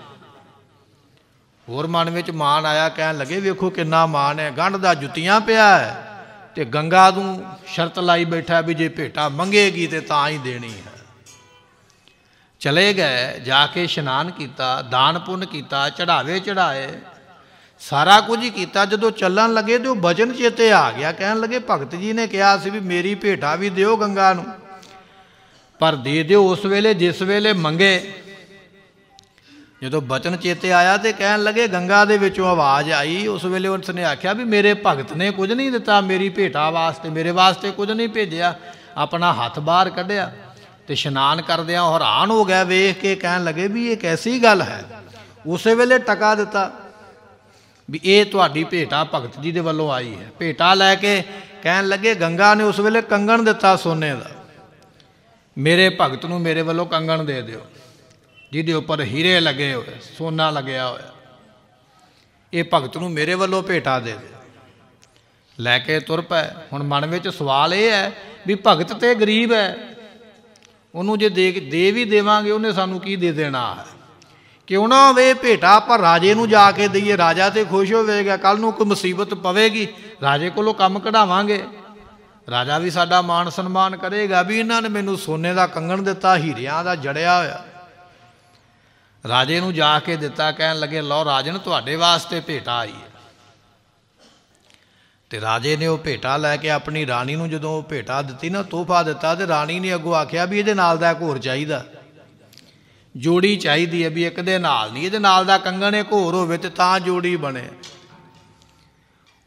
ਹੋਰ ਮਨ ਵਿੱਚ ਮਾਣ ਆਇਆ, ਕਹਿਣ ਲੱਗੇ, ਵੇਖੋ ਕਿੰਨਾ ਮਾਣ ਹੈ, ਗੰਢ ਦਾ ਜੁੱਤੀਆਂ ਪਿਆ ਹੈ ਤੇ ਗੰਗਾ ਨੂੰ ਸ਼ਰਤ ਲਾਈ ਬੈਠਾ ਵੀ ਜੇ ਭੇਟਾ ਮੰਗੇਗੀ ਤੇ ਤਾਂ ਹੀ ਦੇਣੀ ਹੈ। ਚਲੇ ਗਏ, ਜਾ ਕੇ ਇਸ਼ਨਾਨ ਕੀਤਾ, ਦਾਨ ਪੁੰਨ ਕੀਤਾ ਚੜਾਵੇ ਚੜਾਏ ਸਾਰਾ ਕੁਝ ਹੀ ਕੀਤਾ। ਜਦੋਂ ਚੱਲਣ ਲੱਗੇ ਤੇ ਉਹ ਬਚਨ ਚੇਤੇ ਆ ਗਿਆ, ਕਹਿਣ ਲੱਗੇ, ਭਗਤ ਜੀ ਨੇ ਕਿਹਾ ਸੀ ਵੀ ਮੇਰੀ ਭੇਟਾ ਵੀ ਦਿਓ ਗੰਗਾ ਨੂੰ, ਪਰ ਦੇ ਦਿਓ ਉਸ ਵੇਲੇ, ਜਿਸ ਵੇਲੇ ਮੰਗੇ ਜਦੋਂ ਬਚਨ ਚੇਤੇ ਆਇਆ ਤੇ ਕਹਿਣ ਲੱਗੇ, ਗੰਗਾ ਦੇ ਵਿੱਚੋਂ ਆਵਾਜ਼ ਆਈ। ਉਸ ਵੇਲੇ ਉਸ ਨੇ ਆਖਿਆ ਵੀ ਮੇਰੇ ਭਗਤ ਨੇ ਕੁਝ ਨਹੀਂ ਦਿੱਤਾ, ਮੇਰੀ ਭੇਟਾ ਵਾਸਤੇ, ਮੇਰੇ ਵਾਸਤੇ ਕੁਝ ਨਹੀਂ ਭੇਜਿਆ। ਆਪਣਾ ਹੱਥ ਬਾਹਰ ਕੱਢਿਆ ਤੇ ਇਸ਼ਨਾਨ ਕਰਦਿਆਂ ਹੈਰਾਨ ਹੋ ਗਿਆ, ਵੇਖ ਕੇ ਕਹਿਣ ਲੱਗੇ ਵੀ ਇਹ ਕੈਸੀ ਗੱਲ ਹੈ? ਉਸੇ ਵੇਲੇ ਟਕਾ ਦਿੱਤਾ ਵੀ ਇਹ ਤੁਹਾਡੀ ਭੇਟਾ ਭਗਤ ਜੀ ਦੇ ਵੱਲੋਂ ਆਈ ਹੈ। ਭੇਟਾ ਲੈ ਕੇ ਕਹਿਣ ਲੱਗੇ, ਗੰਗਾ ਨੇ ਉਸ ਵੇਲੇ ਕੰਗਣ ਦਿੱਤਾ ਸੋਨੇ ਦਾ। ਮੇਰੇ ਭਗਤ ਨੂੰ ਮੇਰੇ ਵੱਲੋਂ ਕੰਗਣ ਦੇ ਦਿਓ। ਜਿਹਦੇ ਉੱਪਰ ਹੀਰੇ ਲੱਗੇ ਹੋਏ, ਸੋਨਾ ਲੱਗਿਆ ਹੋਇਆ। ਇਹ ਭਗਤ ਨੂੰ ਮੇਰੇ ਵੱਲੋਂ ਭੇਟਾ ਦੇ ਦੇ। ਲੈ ਕੇ ਤੁਰ ਪਏ। ਹੁਣ ਮਨ ਵਿੱਚ ਸਵਾਲ ਇਹ ਹੈ ਵੀ ਭਗਤ ਤੇ ਗਰੀਬ ਹੈ। ਉਹਨੂੰ ਜੇ ਦੇ ਦੇ ਵੀ ਦੇਵਾਂਗੇ, ਉਹਨੇ ਸਾਨੂੰ ਕੀ ਦੇ ਦੇਣਾ ਹੈ? ਕਿਉਂ ਨਾ ਹੋਵੇ, ਭੇਟਾ ਆਪਾਂ ਰਾਜੇ ਨੂੰ ਜਾ ਕੇ ਦਈਏ। ਰਾਜਾ ਤੇ ਖੁਸ਼ ਹੋਵੇਗਾ ਕੱਲ ਨੂੰ ਕੋਈ ਮੁਸੀਬਤ ਪਵੇਗੀ। ਰਾਜੇ ਕੋਲੋਂ ਕੰਮ ਕਢਾਵਾਂਗੇ। ਰਾਜਾ ਵੀ ਸਾਡਾ ਮਾਣ ਸਨਮਾਨ ਕਰੇਗਾ ਵੀ ਇਹਨਾਂ ਨੇ ਮੈਨੂੰ ਸੋਨੇ ਦਾ ਕੰਗਣ ਦਿੱਤਾ, ਹੀਰਿਆਂ ਦਾ ਜੜਿਆ ਹੋਇਆ। ਰਾਜੇ ਨੂੰ ਜਾ ਕੇ ਦਿੱਤਾ, ਕਹਿਣ ਲੱਗੇ, ਲਓ ਰਾਜਨ, ਤੁਹਾਡੇ ਵਾਸਤੇ ਭੇਟਾ ਆਈ ਹੈ। ਤੇ ਰਾਜੇ ਨੇ ਉਹ ਭੇਟਾ ਲੈ ਕੇ ਆਪਣੀ ਰਾਣੀ ਨੂੰ ਜਦੋਂ ਉਹ ਭੇਟਾ ਦਿੱਤੀ ਨਾ, ਤੋਹਫਾ ਦਿੱਤਾ, ਤੇ ਰਾਣੀ ਨੇ ਅੱਗੋਂ ਆਖਿਆ ਵੀ ਇਹਦੇ ਨਾਲ ਦਾ ਘੋਰ ਚਾਹੀਦਾ। ਜੋੜੀ ਚਾਹੀਦੀ ਹੈ ਵੀ ਇੱਕ ਦੇ ਨਾਲ ਨਹੀਂ, ਇਹਦੇ ਨਾਲ ਦਾ ਕੰਗਣ ਇੱਕ ਹੋਰ ਹੋਵੇ ਤੇ ਤਾਂ ਜੋੜੀ ਬਣੇ।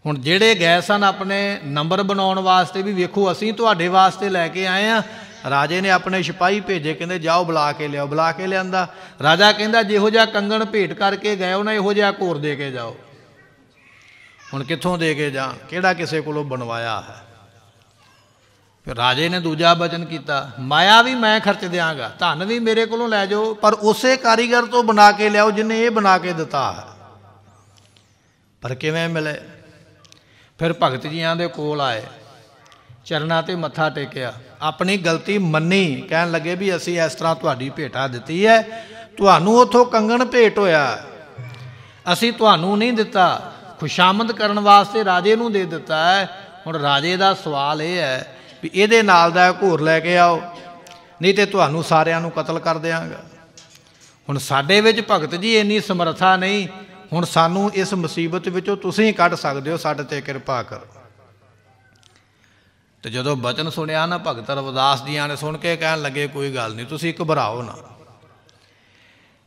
ਹੁਣ ਜਿਹੜੇ ਗਏ ਸਨ ਆਪਣੇ ਨੰਬਰ ਬਣਾਉਣ ਵਾਸਤੇ ਵੀ ਵੇਖੋ, ਅਸੀਂ ਤੁਹਾਡੇ ਵਾਸਤੇ ਲੈ ਕੇ ਆਏ ਆ ਰਾਜੇ ਨੇ ਆਪਣੇ ਸਿਪਾਹੀ ਭੇਜੇ, ਕਹਿੰਦੇ, ਜਾਓ ਬੁਲਾ ਕੇ ਲਿਆਓ। ਬੁਲਾ ਕੇ ਲਿਆਂਦਾ। ਰਾਜਾ ਕਹਿੰਦਾ, ਜਿਹੋ ਜਿਹਾ ਕੰਗਣ ਭੇਟ ਕਰਕੇ ਗਏ ਉਹਨਾਂ ਇਹੋ ਜਿਹਾ ਘੋਰ ਦੇ ਕੇ ਜਾਓ। ਹੁਣ ਕਿੱਥੋਂ ਦੇ ਕੇ ਜਾ ਕਿਹੜਾ ਕਿਸੇ ਕੋਲੋਂ ਬਣਵਾਇਆ ਹੈ? ਫਿਰ ਰਾਜੇ ਨੇ ਦੂਜਾ ਬਚਨ ਕੀਤਾ, ਮਾਇਆ ਵੀ ਮੈਂ ਖਰਚ ਦਿਆਂਗਾ, ਧਨ ਵੀ ਮੇਰੇ ਕੋਲੋਂ ਲੈ ਜਾਓ, ਪਰ ਉਸੇ ਕਾਰੀਗਰ ਤੋਂ ਬਣਾ ਕੇ ਲਿਆਓ ਜਿਨੇ ਇਹ ਬਣਾ ਕੇ ਦਿੱਤਾ ਹੈ। ਪਰ ਕਿਵੇਂ ਮਿਲੇ? ਫਿਰ ਭਗਤ ਜੀਆਂ ਦੇ ਕੋਲ ਆਏ, ਚਰਨਾਂ ਤੇ ਮੱਥਾ ਟੇਕਿਆ। ਆਪਣੀ ਗਲਤੀ ਮੰਨੀ, ਕਹਿਣ ਲੱਗੇ ਵੀ ਅਸੀਂ ਇਸ ਤਰ੍ਹਾਂ ਤੁਹਾਡੀ ਭੇਟਾ ਦਿੱਤੀ ਹੈ। ਤੁਹਾਨੂੰ ਉਥੋਂ ਕੰਗਣ ਭੇਟ ਹੋਇਆ। ਅਸੀਂ ਤੁਹਾਨੂੰ ਨਹੀਂ ਦਿੱਤਾ। ਖੁਸ਼ਾਮਦ ਕਰਨ ਵਾਸਤੇ ਰਾਜੇ ਨੂੰ ਦੇ ਦਿੱਤਾ ਹੈ। ਹੁਣ ਰਾਜੇ ਦਾ ਸਵਾਲ ਇਹ ਹੈ ਵੀ ਇਹਦੇ ਨਾਲ ਦਾ ਘੋਰ ਲੈ ਕੇ ਆਓ। ਨਹੀਂ ਤੇ ਤੁਹਾਨੂੰ ਸਾਰਿਆਂ ਨੂੰ ਕਤਲ ਕਰ ਦਿਆਂਗਾ। ਹੁਣ ਸਾਡੇ ਵਿੱਚ ਭਗਤ ਜੀ ਇੰਨੀ ਸਮਰੱਥਾ ਨਹੀਂ। ਹੁਣ ਸਾਨੂੰ ਇਸ ਮੁਸੀਬਤ ਵਿੱਚੋਂ ਤੁਸੀਂ ਕੱਢ ਸਕਦੇ ਹੋ। ਸਾਡੇ ਤੇ ਕਿਰਪਾ ਕਰੋ। ਤੇ ਜਦੋਂ ਬਚਨ ਸੁਣਿਆ ਨਾ ਭਗਤ ਰਵਿਦਾਸ ਜੀਆਂ ਨੇ ਸੁਣ ਕੇ ਕਹਿਣ ਲੱਗੇ, ਕੋਈ ਗੱਲ ਨਹੀਂ, ਤੁਸੀਂ ਘਬਰਾਓ ਨਾ।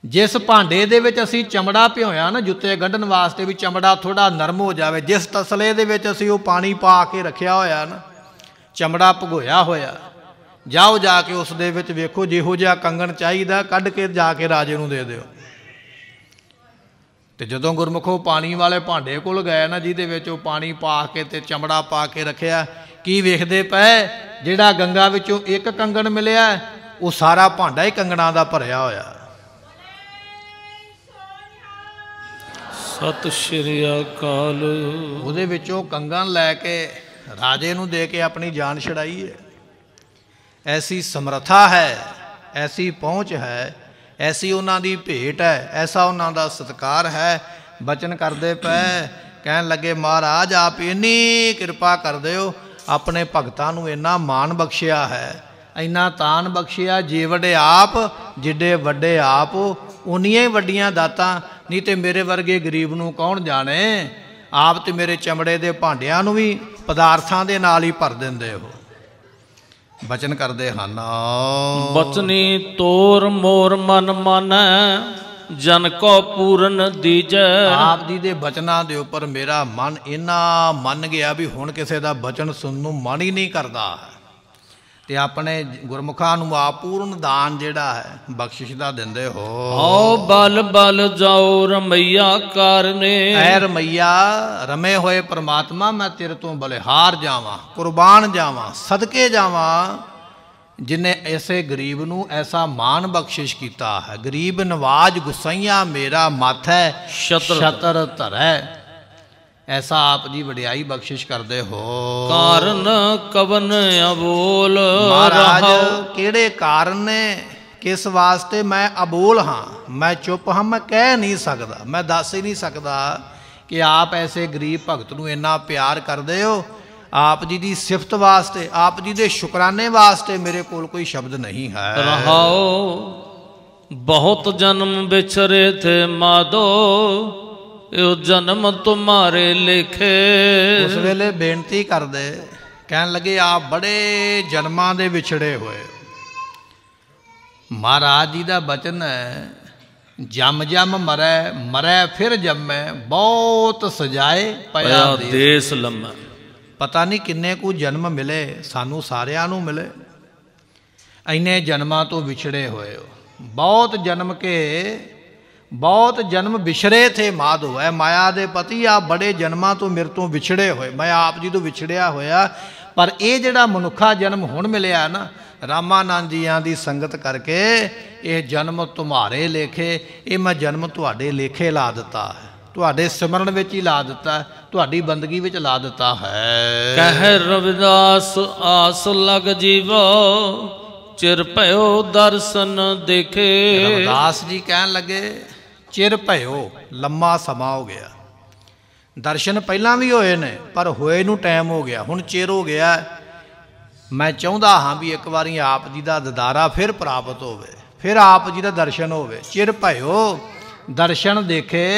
ਜਿਸ ਭਾਂਡੇ ਦੇ ਵਿੱਚ ਅਸੀਂ ਚਮੜਾ ਭਿਓਇਆ ਨਾ, ਜੁੱਤੇ ਗੱਡਣ ਵਾਸਤੇ ਵੀ ਚਮੜਾ ਥੋੜਾ ਨਰਮ ਹੋ ਜਾਵੇ, ਜਿਸ ਤਸਲੇ ਦੇ ਵਿੱਚ ਅਸੀਂ ਉਹ ਪਾਣੀ ਪਾ ਕੇ ਰੱਖਿਆ ਹੋਇਆ ਨਾ, ਚਮੜਾ ਭਗੋਇਆ ਹੋਇਆ, ਜਾਓ ਜਾ ਕੇ ਉਸ ਦੇ ਵਿੱਚ ਵੇਖੋ, ਜਿਹੋ ਜਿਹਾ ਕੰਗਣ ਚਾਹੀਦਾ, ਕੱਢ ਕੇ ਜਾ ਕੇ ਰਾਜੇ ਨੂੰ ਦੇ ਦਿਓ। ਤੇ ਜਦੋਂ ਗੁਰਮੁਖੋ ਪਾਣੀ ਵਾਲੇ ਭਾਂਡੇ ਕੋਲ ਗਏ ਨਾ, ਜਿਹਦੇ ਵਿੱਚ ਉਹ ਪਾਣੀ ਪਾ ਕੇ ਤੇ ਚਮੜਾ ਪਾ ਕੇ ਰੱਖਿਆ ਕੀ ਵੇਖਦੇ ਪਏ? ਜਿਹੜਾ ਗੰਗਾ ਵਿੱਚੋਂ ਇੱਕ ਕੰਗਣ ਮਿਲਿਆ ਉਹ ਸਾਰਾ ਭਾਂਡਾ ਹੀ ਕੰਗਣਾ ਦਾ ਭਰਿਆ ਹੋਇਆ। ਸਤਿ ਸ਼੍ਰੀ ਅਕਾਲ। ਉਹਦੇ ਵਿੱਚੋਂ ਕੰਗਣ ਲੈ ਕੇ ਰਾਜੇ ਨੂੰ ਦੇ ਕੇ ਆਪਣੀ ਜਾਨ ਛੜਾਈ ਹੈ। ਐਸੀ ਸਮਰੱਥਾ ਹੈ ਐਸੀ ਪਹੁੰਚ ਹੈ ਐਸੀ ਉਹਨਾਂ ਦੀ ਭੇਟ ਹੈ ਐਸਾ ਉਹਨਾਂ ਦਾ ਸਤਕਾਰ ਹੈ। ਬਚਨ ਕਰਦੇ ਪਏ ਕਹਿਣ ਲੱਗੇ ਮਹਾਰਾਜ ਆਪ ਇੰਨੀ ਕਿਰਪਾ ਕਰਦੇ ਹੋ ਆਪਣੇ ਭਗਤਾਂ ਨੂੰ ਇੰਨਾ ਮਾਣ ਬਖਸ਼ਿਆ ਹੈ, ਇੰਨਾ ਤਾਨ ਬਖਸ਼ਿਆ, ਜੇ ਵੱਡੇ ਆਪ, ਜਿੱਡੇ ਵੱਡੇ ਆਪ, ਉਨੀਆਂ ਹੀ ਵੱਡੀਆਂ ਦਾਤਾਂ, ਨਹੀਂ ਤੇ ਮੇਰੇ ਵਰਗੇ ਗਰੀਬ ਨੂੰ ਕੌਣ ਜਾਣੇ? ਆਪ ਤੇ ਮੇਰੇ ਚਮੜੇ ਦੇ ਭਾਂਡਿਆਂ ਨੂੰ ਵੀ ਪਦਾਰਥਾਂ ਦੇ ਨਾਲ ਹੀ ਭਰ ਦਿੰਦੇ ਹੋ। ਬਚਨ ਕਰਦੇ ਹਨ। ਬਚਨੀ ਤੋਰ ਮੋਰ ਮਨ ਮਨ ਜਨ ਕੋ ਪੂਰਨ ਦੀਜੈ। ਆਪ ਜੀ ਦੇ ਬਚਨਾਂ ਦੇ ਉੱਪਰ ਮੇਰਾ ਮਨ ਇੰਨਾ ਮੰਨ ਗਿਆ ਵੀ ਹੁਣ ਕਿਸੇ ਦਾ ਬਚਨ ਸੁਣਨ ਨੂੰ ਮਨ ਹੀ ਨਹੀਂ ਕਰਦਾ। ਤੇ ਆਪਣੇ ਗੁਰਮੁਖਾਂ ਨੂੰ ਆਪ ਪੂਰਨ ਦਾਨ ਜਿਹੜਾ ਹੈ ਬਖਸ਼ਿਸ਼ ਦਾ ਦਿੰਦੇ ਹੋ। ਆਓ ਬਲ ਬਲ ਜਾਓ ਰਮਈਆ ਕਰਨੇ। ਐ ਰਮਈਆ ਰਮੇ ਹੋਏ ਪ੍ਰਮਾਤਮਾ ਮੈਂ ਤੇਰੇ ਤੋਂ ਬਲਿਹਾਰ ਜਾਵਾਂ ਕੁਰਬਾਨ ਜਾਵਾਂ ਸਦਕੇ ਜਾਵਾਂ। ਜਿਨੇ ਐਸੇ ਗਰੀਬ ਨੂੰ ਐਸਾ ਮਾਨ ਬਖਸ਼ਿਸ਼ ਕੀਤਾ ਹੈ। ਗਰੀਬ ਨਵਾਜ ਗੁਸਈਆ ਮੇਰਾ ਮਾਥੈ ਛਤਰ ਧਰੈ। ਐਸਾ ਆਪ ਜੀ ਵਡਿਆਈ ਬਖਸ਼ਿਸ਼ ਕਰਦੇ ਹੋ। ਕਾਰਨ ਕਵਨ ਅਬੋਲ ਮਹਾਰਾਜ ਕਿਹੜੇ ਕਾਰਨ ਨੇ? ਕਿਸ ਵਾਸਤੇ ਮੈਂ ਅਬੋਲ ਹਾਂ? ਮੈਂ ਚੁੱਪ ਹਾਂ ਮੈਂ ਕਹਿ ਨਹੀਂ ਸਕਦਾ। ਮੈਂ ਦੱਸ ਹੀ ਨਹੀਂ ਸਕਦਾ ਕਿ ਆਪ ਐਸੇ ਗਰੀਬ ਭਗਤ ਨੂੰ ਇੰਨਾ ਪਿਆਰ ਕਰਦੇ ਹੋ ਆਪ ਜੀ ਦੀ ਸਿਫਤ ਵਾਸਤੇ ਆਪ ਜੀ ਦੇ ਸ਼ੁਕਰਾਨੇ ਵਾਸਤੇ ਮੇਰੇ ਕੋਲ ਕੋਈ ਸ਼ਬਦ ਨਹੀਂ ਹੈ। ਰਹਾਉ ਬਹੁਤ ਜਨਮ ਵਿਛਰੇ ਥੇ ਮਾਦੋ ਇਹ ਜਨਮ ਤੁਮਾਰੇ ਲਿਖੇ। ਉਸ ਵੇਲੇ ਬੇਨਤੀ ਕਰਦੇ ਕਹਿਣ ਲੱਗੇ ਆਪ ਬੜੇ ਜਨਮਾਂ ਦੇ ਵਿਛੜੇ ਹੋਏ। ਮਹਾਰਾਜ ਜੀ ਦਾ ਬਚਨ ਹੈ ਜਮ ਜਮ ਮਰੈ ਮਰੈ ਫਿਰ ਜੰਮੈ ਬਹੁਤ ਸਜਾਏ ਪਿਆ ਦੇਸ ਲੰਮਾ। ਪਤਾ ਨਹੀਂ ਕਿੰਨੇ ਕੁ ਜਨਮ ਮਿਲੇ, ਸਾਨੂੰ ਸਾਰਿਆਂ ਨੂੰ ਮਿਲੇ। ਐਨੇ ਜਨਮਾਂ ਤੋਂ ਵਿਛੜੇ ਹੋਏ ਹੋ। ਬਹੁਤ ਜਨਮ ਕੇ, ਬਹੁਤ ਜਨਮ ਵਿਛੜੇ ਥੇ ਮਾਧੋ। ਐ ਮਾਇਆ ਦੇ ਪਤੀ ਆ, ਬੜੇ ਜਨਮਾਂ ਤੋਂ ਮੇਰੇ ਤੋਂ ਵਿਛੜੇ ਹੋਏ। ਮੈਂ ਆਪ ਜੀ ਤੋਂ ਵਿਛੜਿਆ ਹੋਇਆ। ਪਰ ਇਹ ਜਿਹੜਾ ਮਨੁੱਖਾ ਜਨਮ ਹੁਣ ਮਿਲਿਆ ਨਾ ਰਾਮਾਨੰਦ ਜੀਆਂ ਦੀ ਸੰਗਤ ਕਰਕੇ ਇਹ ਜਨਮ ਤੁਹਾਰੇ ਲੇਖੇ, ਇਹ ਮੈਂ ਜਨਮ ਤੁਹਾਡੇ ਲੇਖੇ ਲਾ ਦਿੱਤਾ ਹੈ। ਤੁਹਾਡੇ ਸਿਮਰਨ ਵਿੱਚ ਹੀ ਲਾ ਦਿੱਤਾ ਤੁਹਾਡੀ ਬੰਦਗੀ ਵਿੱਚ ਲਾ ਦਿੱਤਾ ਹੈ। ਕਹਿ ਰਵਿਦਾਸ ਆਸ ਲਗ ਜੀਵੋ ਚਿਰ ਭਇਓ ਦਰਸ਼ਨ ਦੇਖੇ। ਰਵਿਦਾਸ ਜੀ ਕਹਿਣ ਲੱਗੇ ਚਿਰ ਭਇਓ ਲੰਮਾ ਸਮਾਂ ਹੋ ਗਿਆ। ਦਰਸ਼ਨ ਪਹਿਲਾਂ ਵੀ ਹੋਏ ਨੇ ਪਰ ਹੋਏ ਨੂੰ ਟਾਈਮ ਹੋ ਗਿਆ ਹੁਣ ਚਿਰ ਹੋ ਗਿਆ ਮੈਂ ਚਾਹੁੰਦਾ ਹਾਂ ਵੀ ਇੱਕ ਵਾਰੀ ਆਪ ਜੀ ਦਾ ਦਿਦਾਰਾ ਫਿਰ ਪ੍ਰਾਪਤ ਹੋਵੇ ਫਿਰ ਆਪ ਜੀ ਦਾ ਦਰਸ਼ਨ ਹੋਵੇ। ਚਿਰ ਭਇਓ ਦਰਸ਼ਨ ਦੇਖੇ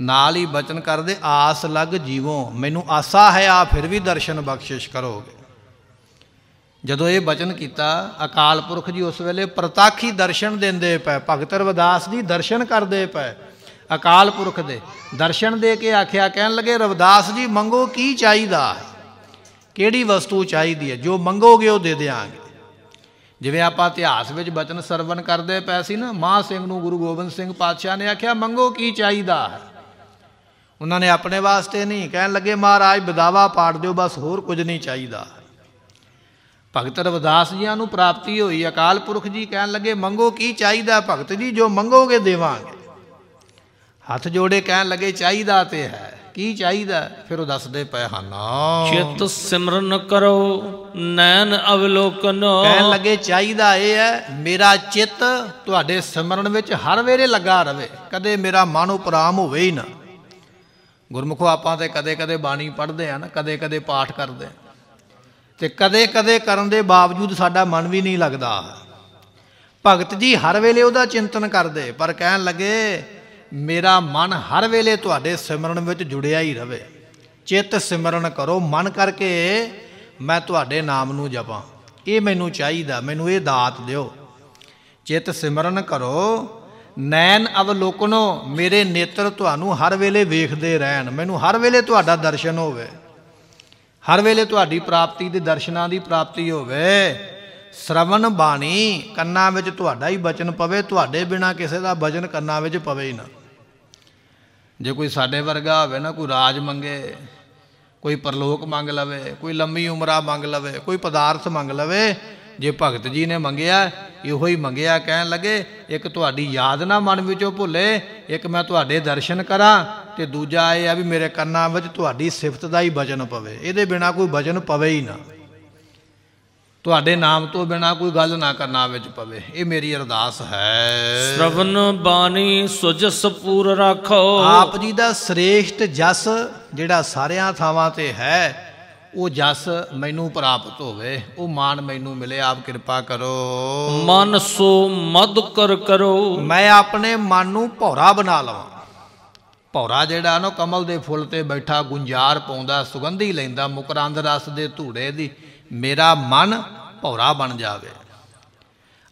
ਨਾਲ ਹੀ ਬਚਨ ਕਰਦੇ, ਆਸ ਲੱਗ ਜੀਵੋ। ਮੈਨੂੰ ਆਸਾ ਹੈ ਆ, ਫਿਰ ਵੀ ਦਰਸ਼ਨ ਬਖਸ਼ਿਸ਼ ਕਰੋਗੇ। ਜਦੋਂ ਇਹ ਬਚਨ ਕੀਤਾ, ਅਕਾਲ ਪੁਰਖ ਜੀ ਉਸ ਵੇਲੇ ਪ੍ਰਤਾਖੀ ਦਰਸ਼ਨ ਦਿੰਦੇ ਪਏ। ਭਗਤ ਰਵਿਦਾਸ ਜੀ ਦਰਸ਼ਨ ਕਰਦੇ ਪਏ, ਅਕਾਲ ਪੁਰਖ ਦੇ। ਦਰਸ਼ਨ ਦੇ ਕੇ ਆਖਿਆ, ਕਹਿਣ ਲੱਗੇ, ਰਵਿਦਾਸ ਜੀ, ਮੰਗੋ ਕੀ ਚਾਹੀਦਾ? ਹੈ ਕਿਹੜੀ ਵਸਤੂ ਚਾਹੀਦੀ ਹੈ? ਜੋ ਮੰਗੋਗੇ ਉਹ ਦੇ ਦੇਾਂਗੇ ਜਿਵੇਂ ਆਪਾਂ ਇਤਿਹਾਸ ਵਿੱਚ ਬਚਨ ਸਰਵਣ ਕਰਦੇ ਪਏ ਸੀ ਨਾ ਮਾਂ ਸਿੰਘ ਨੂੰ ਗੁਰੂ ਗੋਬਿੰਦ ਸਿੰਘ ਪਾਤਸ਼ਾਹ ਨੇ ਆਖਿਆ, ਮੰਗੋ ਕੀ ਚਾਹੀਦਾ? ਹੈ ਉਹਨਾਂ ਨੇ ਆਪਣੇ ਵਾਸਤੇ ਨਹੀਂ ਕਹਿਣ ਲੱਗੇ ਮਹਾਰਾਜ ਬਦਾਵਾ ਪਾੜ ਦਿਓ ਬਸ ਹੋਰ ਕੁਝ ਨਹੀਂ ਚਾਹੀਦਾ। ਭਗਤ ਰਵਿਦਾਸ ਜੀਆਂ ਨੂੰ ਪ੍ਰਾਪਤੀ ਹੋਈ ਅਕਾਲ ਪੁਰਖ ਜੀ ਕਹਿਣ ਲੱਗੇ ਮੰਗੋ ਕੀ ਚਾਹੀਦਾ ਭਗਤ ਜੀ ਜੋ ਮੰਗੋਗੇ ਦੇਵਾਂਗੇ। ਹੱਥ ਜੋੜੇ ਕਹਿਣ ਲੱਗੇ ਚਾਹੀਦਾ ਤੇ ਹੈ। ਕੀ ਚਾਹੀਦਾ? ਫਿਰ ਉਹ ਦੱਸਦੇ ਪਏ ਹਨ। ਚਿਤ ਸਿਮਰਨ ਕਰੋ ਨੈਣ ਅਵਲੋਕਨ। ਕਹਿਣ ਲੱਗੇ ਚਾਹੀਦਾ ਇਹ ਹੈ ਮੇਰਾ ਚਿੱਤ ਤੁਹਾਡੇ ਸਿਮਰਨ ਵਿੱਚ ਹਰ ਵੇਲੇ ਲੱਗਾ ਰਵੇ ਕਦੇ ਮੇਰਾ ਮਨ ਉਪਰਾਮ ਹੋਵੇ ਹੀ ਨਾ। ਗੁਰਮੁਖੋ ਆਪਾਂ ਤੇ ਕਦੇ ਕਦੇ ਬਾਣੀ ਪੜ੍ਹਦੇ ਆ ਨਾ, ਕਦੇ ਕਦੇ ਪਾਠ ਕਰਦੇ ਆ। ਤੇ ਕਦੇ ਕਦੇ ਕਰਨ ਦੇ ਬਾਵਜੂਦ ਸਾਡਾ ਮਨ ਵੀ ਨਹੀਂ ਲੱਗਦਾ। ਭਗਤ ਜੀ ਹਰ ਵੇਲੇ ਉਹਦਾ ਚਿੰਤਨ ਕਰਦੇ, ਪਰ ਕਹਿਣ ਲੱਗੇ, ਮੇਰਾ ਮਨ ਹਰ ਵੇਲੇ ਤੁਹਾਡੇ ਸਿਮਰਨ ਵਿੱਚ ਜੁੜਿਆ ਹੀ ਰਵੇ। ਚਿੱਤ ਸਿਮਰਨ ਕਰੋ, ਮਨ ਕਰਕੇ ਮੈਂ ਤੁਹਾਡੇ ਨਾਮ ਨੂੰ ਜਪਾਂ। ਇਹ ਮੈਨੂੰ ਚਾਹੀਦਾ, ਮੈਨੂੰ ਇਹ ਦਾਤ ਦਿਓ। ਚਿੱਤ ਸਿਮਰਨ ਕਰੋ ਨੈਣ ਅਵਲੋਕਨੋ, ਮੇਰੇ ਨੇਤਰ ਤੁਹਾਨੂੰ ਹਰ ਵੇਲੇ ਵੇਖਦੇ ਰਹਿਣ। ਮੈਨੂੰ ਹਰ ਵੇਲੇ ਤੁਹਾਡਾ ਦਰਸ਼ਨ ਹੋਵੇ। ਹਰ ਵੇਲੇ ਤੁਹਾਡੀ ਪ੍ਰਾਪਤੀ ਦੇ ਦਰਸ਼ਨਾਂ ਦੀ ਪ੍ਰਾਪਤੀ ਹੋਵੇ। ਸ਼ਰਵਣ ਬਾਣੀ ਕੰਨਾਂ ਵਿੱਚ ਤੁਹਾਡਾ ਹੀ ਬਚਨ ਪਵੇ। ਤੁਹਾਡੇ ਬਿਨਾ ਕਿਸੇ ਦਾ ਬਚਨ ਕੰਨਾਂ ਵਿੱਚ ਪਵੇ ਹੀ ਨਾ। ਜੇ ਕੋਈ ਸਾਡੇ ਵਰਗਾ ਹੋਵੇ ਨਾ, ਕੋਈ ਰਾਜ ਮੰਗੇ, ਕੋਈ ਪਰਲੋਕ ਮੰਗ ਲਵੇ, ਕੋਈ ਲੰਮੀ ਉਮਰਾ ਮੰਗ ਲਵੇ, ਕੋਈ ਪਦਾਰਥ ਮੰਗ ਲਵੇ ਜੇ ਭਗਤ ਜੀ ਨੇ ਮੰਗਿਆ ਇਹੋ ਹੀ ਮੰਗਿਆ ਕਹਿਣ ਲੱਗੇ ਇੱਕ ਤੁਹਾਡੀ ਯਾਦ ਨਾ ਮਨ ਵਿੱਚੋਂ ਭੁੱਲੇ ਇੱਕ ਮੈਂ ਤੁਹਾਡੇ ਦਰਸ਼ਨ ਕਰਾਂ ਤੇ ਦੂਜਾ ਇਹ ਆ ਵੀ ਮੇਰੇ ਕੰਨਾਂ ਵਿੱਚ ਤੁਹਾਡੀ ਸਿਫਤ ਦਾ ਹੀ ਬਚਨ ਪਵੇ। ਇਹਦੇ ਬਿਨਾ ਕੋਈ ਬਚਨ ਪਵੇ ਹੀ ਨਾ। ਤੁਹਾਡੇ ਨਾਮ ਤੋਂ ਬਿਨਾ ਕੋਈ ਗੱਲ ਨਾ ਕਰਨਾ ਵਿੱਚ ਪਵੇ। ਇਹ ਮੇਰੀ ਅਰਦਾਸ ਹੈ। ਸ਼ਰਵਨ ਬਾਣੀ ਸੁਜਸ ਪੂਰ ਰੱਖੋ। ਆਪ ਜੀ ਦਾ ਸ੍ਰੇਸ਼ਟ ਜਸ ਜਿਹੜਾ ਸਾਰਿਆਂ ਥਾਵਾਂ ਤੇ ਹੈ ਉਹ ਜਸ ਮੈਨੂੰ ਪ੍ਰਾਪਤ ਹੋਵੇ ਉਹ ਮਾਨ ਮੈਨੂੰ ਮਿਲੇ ਆਪ ਕਿਰਪਾ ਕਰੋ। ਮਨ ਸੋ ਮਦ ਕਰ ਕਰੋ। ਮੈਂ ਆਪਣੇ ਮਨ ਨੂੰ ਭੌਰਾ ਬਣਾ ਲਵਾਂ। ਭੌਰਾ ਜਿਹੜਾ ਨਾ ਕਮਲ ਦੇ ਫੁੱਲ ਤੇ ਬੈਠਾ ਗੁੰਜਾਰ ਪਾਉਂਦਾ ਸੁਗੰਧੀ ਲੈਂਦਾ ਮੁਕਰੰਦ ਰਸ ਦੇ ਧੂੜੇ ਦੀ ਮੇਰਾ ਮਨ ਭੌਰਾ ਬਣ ਜਾਵੇ।